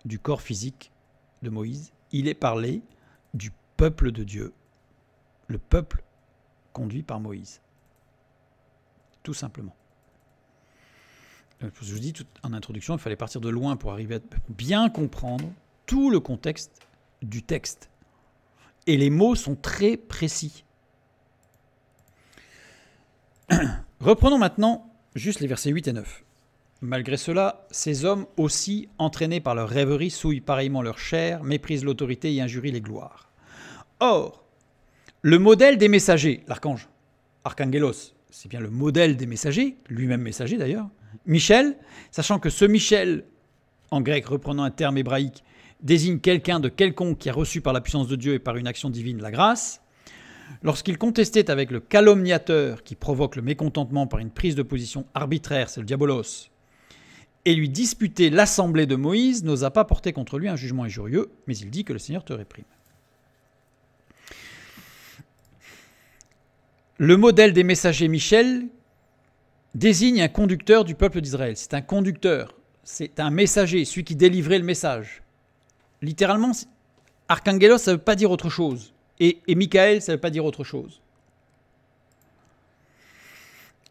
du corps physique de Moïse, il est parlé du peuple de Dieu, le peuple conduit par Moïse. Tout simplement. Je vous dis en introduction, il fallait partir de loin pour arriver à bien comprendre tout le contexte du texte. Et les mots sont très précis. Reprenons maintenant juste les versets 8 et 9. Malgré cela, ces hommes aussi, entraînés par leur rêverie, souillent pareillement leur chair, méprisent l'autorité et injurient les gloires. Or, le modèle des messagers, l'archange, Archangelos, c'est bien le modèle des messagers, lui-même messager d'ailleurs, Michel, sachant que ce Michel, en grec reprenant un terme hébraïque, désigne quelqu'un de quelconque qui a reçu par la puissance de Dieu et par une action divine la grâce, lorsqu'il contestait avec le calomniateur qui provoque le mécontentement par une prise de position arbitraire, c'est le diabolos, et lui disputer l'assemblée de Moïse n'osa pas porter contre lui un jugement injurieux, mais il dit que le Seigneur te réprime. Le modèle des messagers Michel désigne un conducteur du peuple d'Israël. C'est un conducteur, c'est un messager, celui qui délivrait le message. Littéralement, Archangelos, ça ne veut pas dire autre chose. Et, Michael, ça ne veut pas dire autre chose.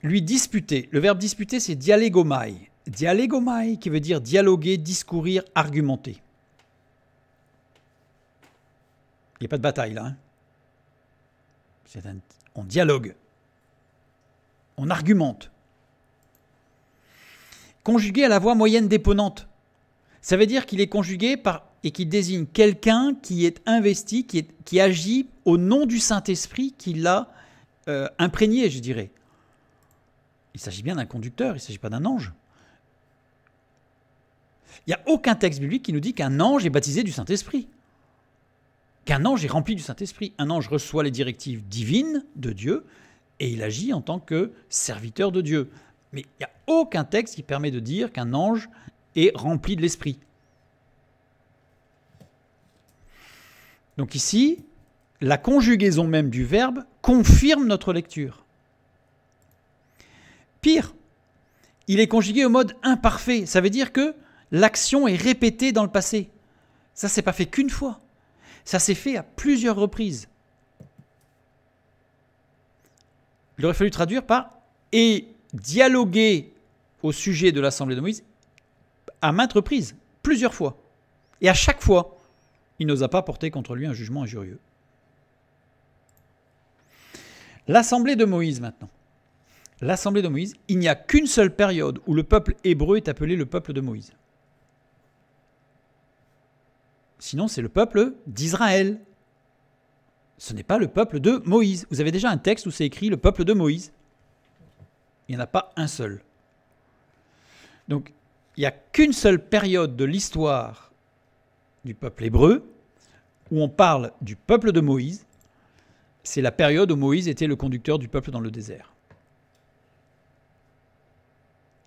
Lui disputer, le verbe disputer, c'est dialegomai dialegomai, qui veut dire dialoguer, discourir, argumenter. Il n'y a pas de bataille là. Hein. on dialogue. On argumente. Conjugué à la voix moyenne déponente. Ça veut dire qu'il est conjugué par et qui désigne quelqu'un qui est investi, qui, agit au nom du Saint-Esprit qui l'a euh, imprégné, je dirais. Il s'agit bien d'un conducteur, il ne s'agit pas d'un ange. Il n'y a aucun texte biblique qui nous dit qu'un ange est baptisé du Saint-Esprit. Qu'un ange est rempli du Saint-Esprit. Un ange reçoit les directives divines de Dieu et il agit en tant que serviteur de Dieu. Mais il n'y a aucun texte qui permet de dire qu'un ange est rempli de l'Esprit. Donc ici, la conjugaison même du verbe confirme notre lecture. Pire, il est conjugué au mode imparfait. Ça veut dire que l'action est répétée dans le passé. Ça s'est pas fait qu'une fois. Ça s'est fait à plusieurs reprises. Il aurait fallu traduire par et dialoguer au sujet de l'Assemblée de Moïse à maintes reprises, plusieurs fois. Et à chaque fois, il n'osa pas porter contre lui un jugement injurieux. L'Assemblée de Moïse maintenant. L'Assemblée de Moïse, il n'y a qu'une seule période où le peuple hébreu est appelé le peuple de Moïse. Sinon, c'est le peuple d'Israël. Ce n'est pas le peuple de Moïse. Vous avez déjà un texte où c'est écrit le peuple de Moïse. Il n'y en a pas un seul. Donc, il n'y a qu'une seule période de l'histoire du peuple hébreu où on parle du peuple de Moïse. C'est la période où Moïse était le conducteur du peuple dans le désert.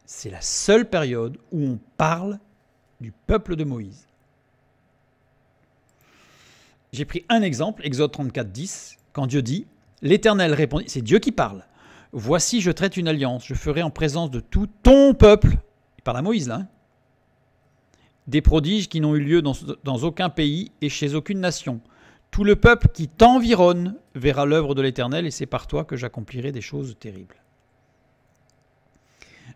C'est la seule période où on parle du peuple de Moïse. J'ai pris un exemple, Exode 34, 10, quand Dieu dit L'Éternel répondit, c'est Dieu qui parle. Voici, je traite une alliance, je ferai en présence de tout ton peuple. Il parle à Moïse là. Hein. Des prodiges qui n'ont eu lieu dans, aucun pays et chez aucune nation. Tout le peuple qui t'environne verra l'œuvre de l'Éternel et c'est par toi que j'accomplirai des choses terribles.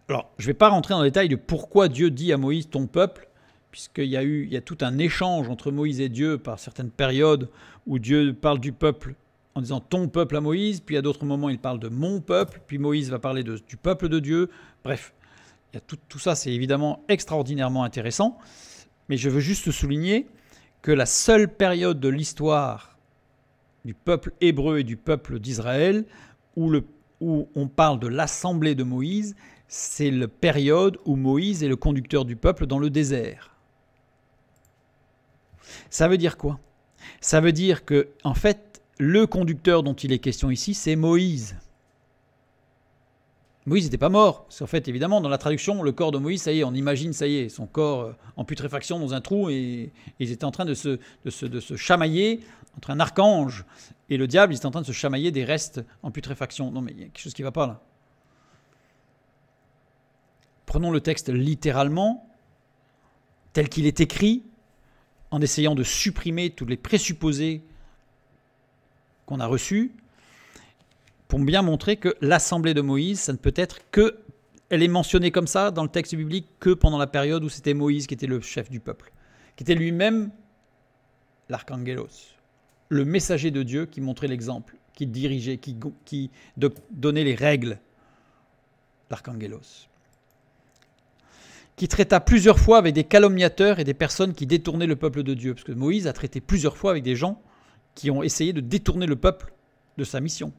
Alors, je ne vais pas rentrer dans le détail de pourquoi Dieu dit à Moïse ton peuple, puisqu'il y a eu il y a tout un échange entre Moïse et Dieu par certaines périodes où Dieu parle du peuple en disant ton peuple à Moïse, puis à d'autres moments il parle de mon peuple, puis Moïse va parler de, du peuple de Dieu. Bref, tout, ça, c'est évidemment extraordinairement intéressant, mais je veux juste souligner que la seule période de l'histoire du peuple hébreu et du peuple d'Israël où on parle de l'assemblée de Moïse, c'est la période où Moïse est le conducteur du peuple dans le désert. Ça veut dire quoi? Ça veut dire que, en fait, le conducteur dont il est question ici, c'est Moïse. Moïse n'était pas mort. En fait, évidemment, dans la traduction, le corps de Moïse, ça y est, on imagine, ça y est, son corps euh, en putréfaction dans un trou, et, ils étaient en train de se, de, se, de se, chamailler entre un archange et le diable, ils étaient en train de se chamailler des restes en putréfaction. Non, mais il y a quelque chose qui ne va pas là. Prenons le texte littéralement, tel qu'il est écrit, en essayant de supprimer tous les présupposés qu'on a reçus, pour bien montrer que l'assemblée de Moïse, ça ne peut être que, elle est mentionnée comme ça dans le texte biblique que pendant la période où c'était Moïse qui était le chef du peuple, qui était lui-même l'archangelos, le messager de Dieu qui montrait l'exemple, qui dirigeait, qui, donnait les règles, l'archangelos qui traita plusieurs fois avec des calomniateurs et des personnes qui détournaient le peuple de Dieu. Parce que Moïse a traité plusieurs fois avec des gens qui ont essayé de détourner le peuple de sa mission,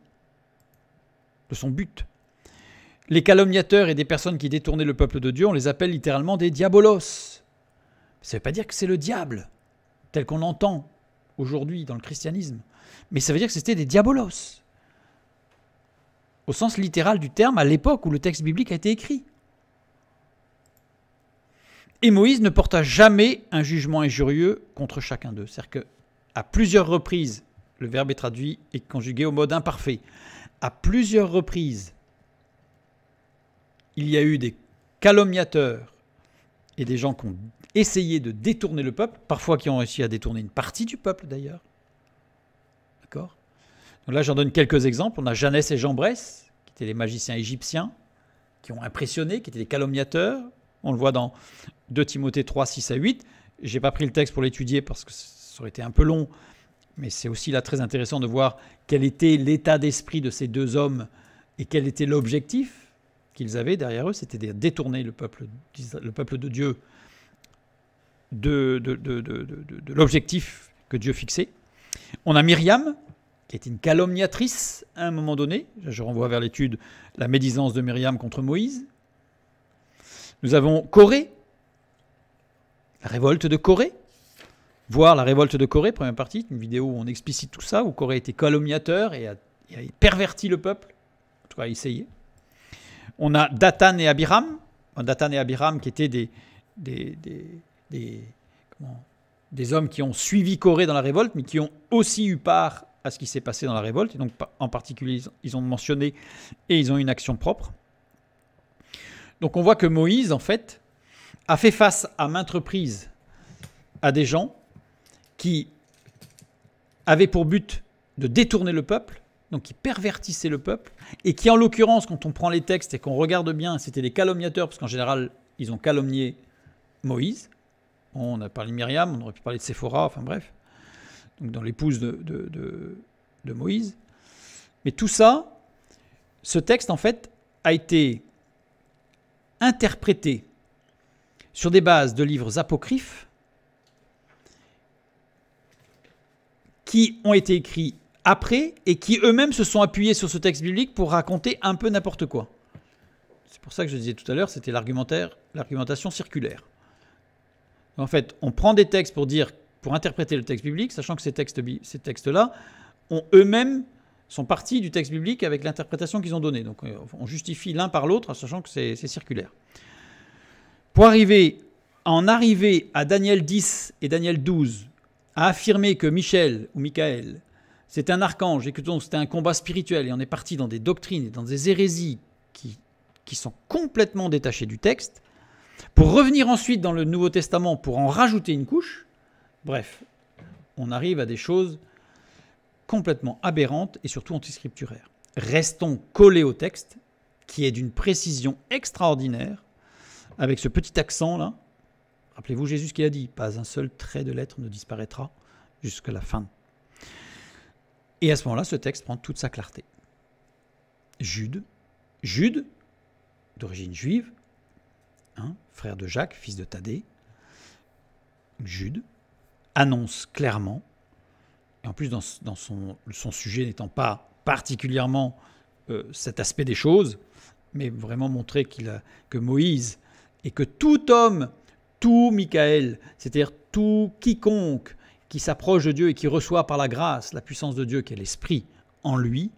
de son but. Les calomniateurs et des personnes qui détournaient le peuple de Dieu, on les appelle littéralement des diabolos. Ça ne veut pas dire que c'est le diable, tel qu'on l'entend aujourd'hui dans le christianisme, mais ça veut dire que c'était des diabolos, au sens littéral du terme, à l'époque où le texte biblique a été écrit. Et Moïse ne porta jamais un jugement injurieux contre chacun d'eux. C'est-à-dire qu'à plusieurs reprises, le verbe est traduit et conjugué au mode imparfait. À plusieurs reprises, il y a eu des calomniateurs et des gens qui ont essayé de détourner le peuple, parfois qui ont réussi à détourner une partie du peuple d'ailleurs. D'accord? Là, j'en donne quelques exemples. On a Jeannès et Jean Bresse, qui étaient les magiciens égyptiens, qui ont impressionné, qui étaient des calomniateurs. On le voit dans 2 Timothée 3, 6 à 8. J'ai pas pris le texte pour l'étudier parce que ça aurait été un peu long, mais c'est aussi là très intéressant de voir quel était l'état d'esprit de ces deux hommes et quel était l'objectif qu'ils avaient derrière eux, c'était de détourner le peuple, le peuple de Dieu de, de l'objectif que Dieu fixait. On a Myriam, qui est une calomniatrice à un moment donné. Je renvoie vers l'étude La médisance de Myriam contre Moïse. Nous avons Corée, la révolte de Corée. Voir la révolte de Corée, première partie, une vidéo où on explicite tout ça, où Corée était calomniateur et a, perverti le peuple, en tout cas essayé. On a Datan et Abiram, Datan et Abiram qui étaient des, des, des, des hommes qui ont suivi Corée dans la révolte, mais qui ont aussi eu part à ce qui s'est passé dans la révolte. Et donc, en particulier, ils ont mentionné et ils ont une action propre. Donc, on voit que Moïse, en fait, a fait face à maintes reprises à des gens qui avaient pour but de détourner le peuple, donc qui pervertissaient le peuple, et qui, en l'occurrence, quand on prend les textes et qu'on regarde bien, c'était des calomniateurs, parce qu'en général, ils ont calomnié Moïse. on a parlé de Myriam, on aurait pu parler de Séphora, enfin bref, donc dans l'épouse de, de Moïse. Mais tout ça, ce texte, en fait, a été interprété sur des bases de livres apocryphes qui ont été écrits après et qui eux-mêmes se sont appuyés sur ce texte biblique pour raconter un peu n'importe quoi. C'est pour ça que je disais tout à l'heure, c'était l'argumentaire, l'argumentation circulaire. En fait, on prend des textes pour dire, pour interpréter le texte biblique, sachant que ces textes, ces textes-là ont eux-mêmes sont partis du texte biblique avec l'interprétation qu'ils ont donnée. Donc euh, on justifie l'un par l'autre, sachant que c'est circulaire. Pour arriver, en arriver à Daniel 10 et Daniel 12, à affirmer que Michel ou Michael, c'est un archange et que donc c'était un combat spirituel, et on est parti dans des doctrines et dans des hérésies qui, qui sont complètement détachées du texte, pour revenir ensuite dans le Nouveau Testament pour en rajouter une couche, bref, on arrive à des choses complètement aberrantes et surtout antiscripturaires. Restons collés au texte, qui est d'une précision extraordinaire, avec ce petit accent là. Rappelez-vous Jésus qui a dit, pas un seul trait de lettre ne disparaîtra jusqu'à la fin. Et à ce moment-là, ce texte prend toute sa clarté. Jude, Jude, d'origine juive, hein, frère de Jacques, fils de Thaddée, Jude, annonce clairement, et en plus dans, son, sujet n'étant pas particulièrement euh, cet aspect des choses, mais vraiment montrer que Moïse et que tout homme, tout Michael, c'est-à-dire tout quiconque qui s'approche de Dieu et qui reçoit par la grâce la puissance de Dieu qui est l'esprit en lui,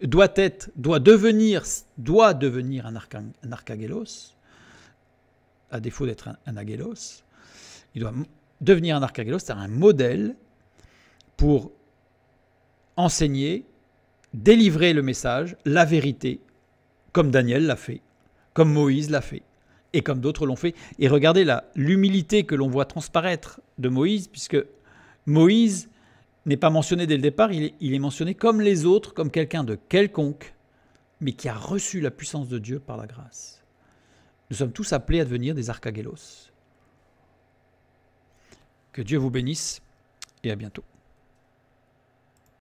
doit être, doit devenir, doit devenir un, un archagélos, à défaut d'être un, un agélos, il doit devenir un archagélos, c'est un modèle pour enseigner, délivrer le message, la vérité, comme Daniel l'a fait, comme Moïse l'a fait et comme d'autres l'ont fait. Et regardez l'humilité que l'on voit transparaître de Moïse, puisque Moïse n'est pas mentionné dès le départ, il est, il est mentionné comme les autres, comme quelqu'un de quelconque, mais qui a reçu la puissance de Dieu par la grâce. Nous sommes tous appelés à devenir des archagélos. Que Dieu vous bénisse et à bientôt.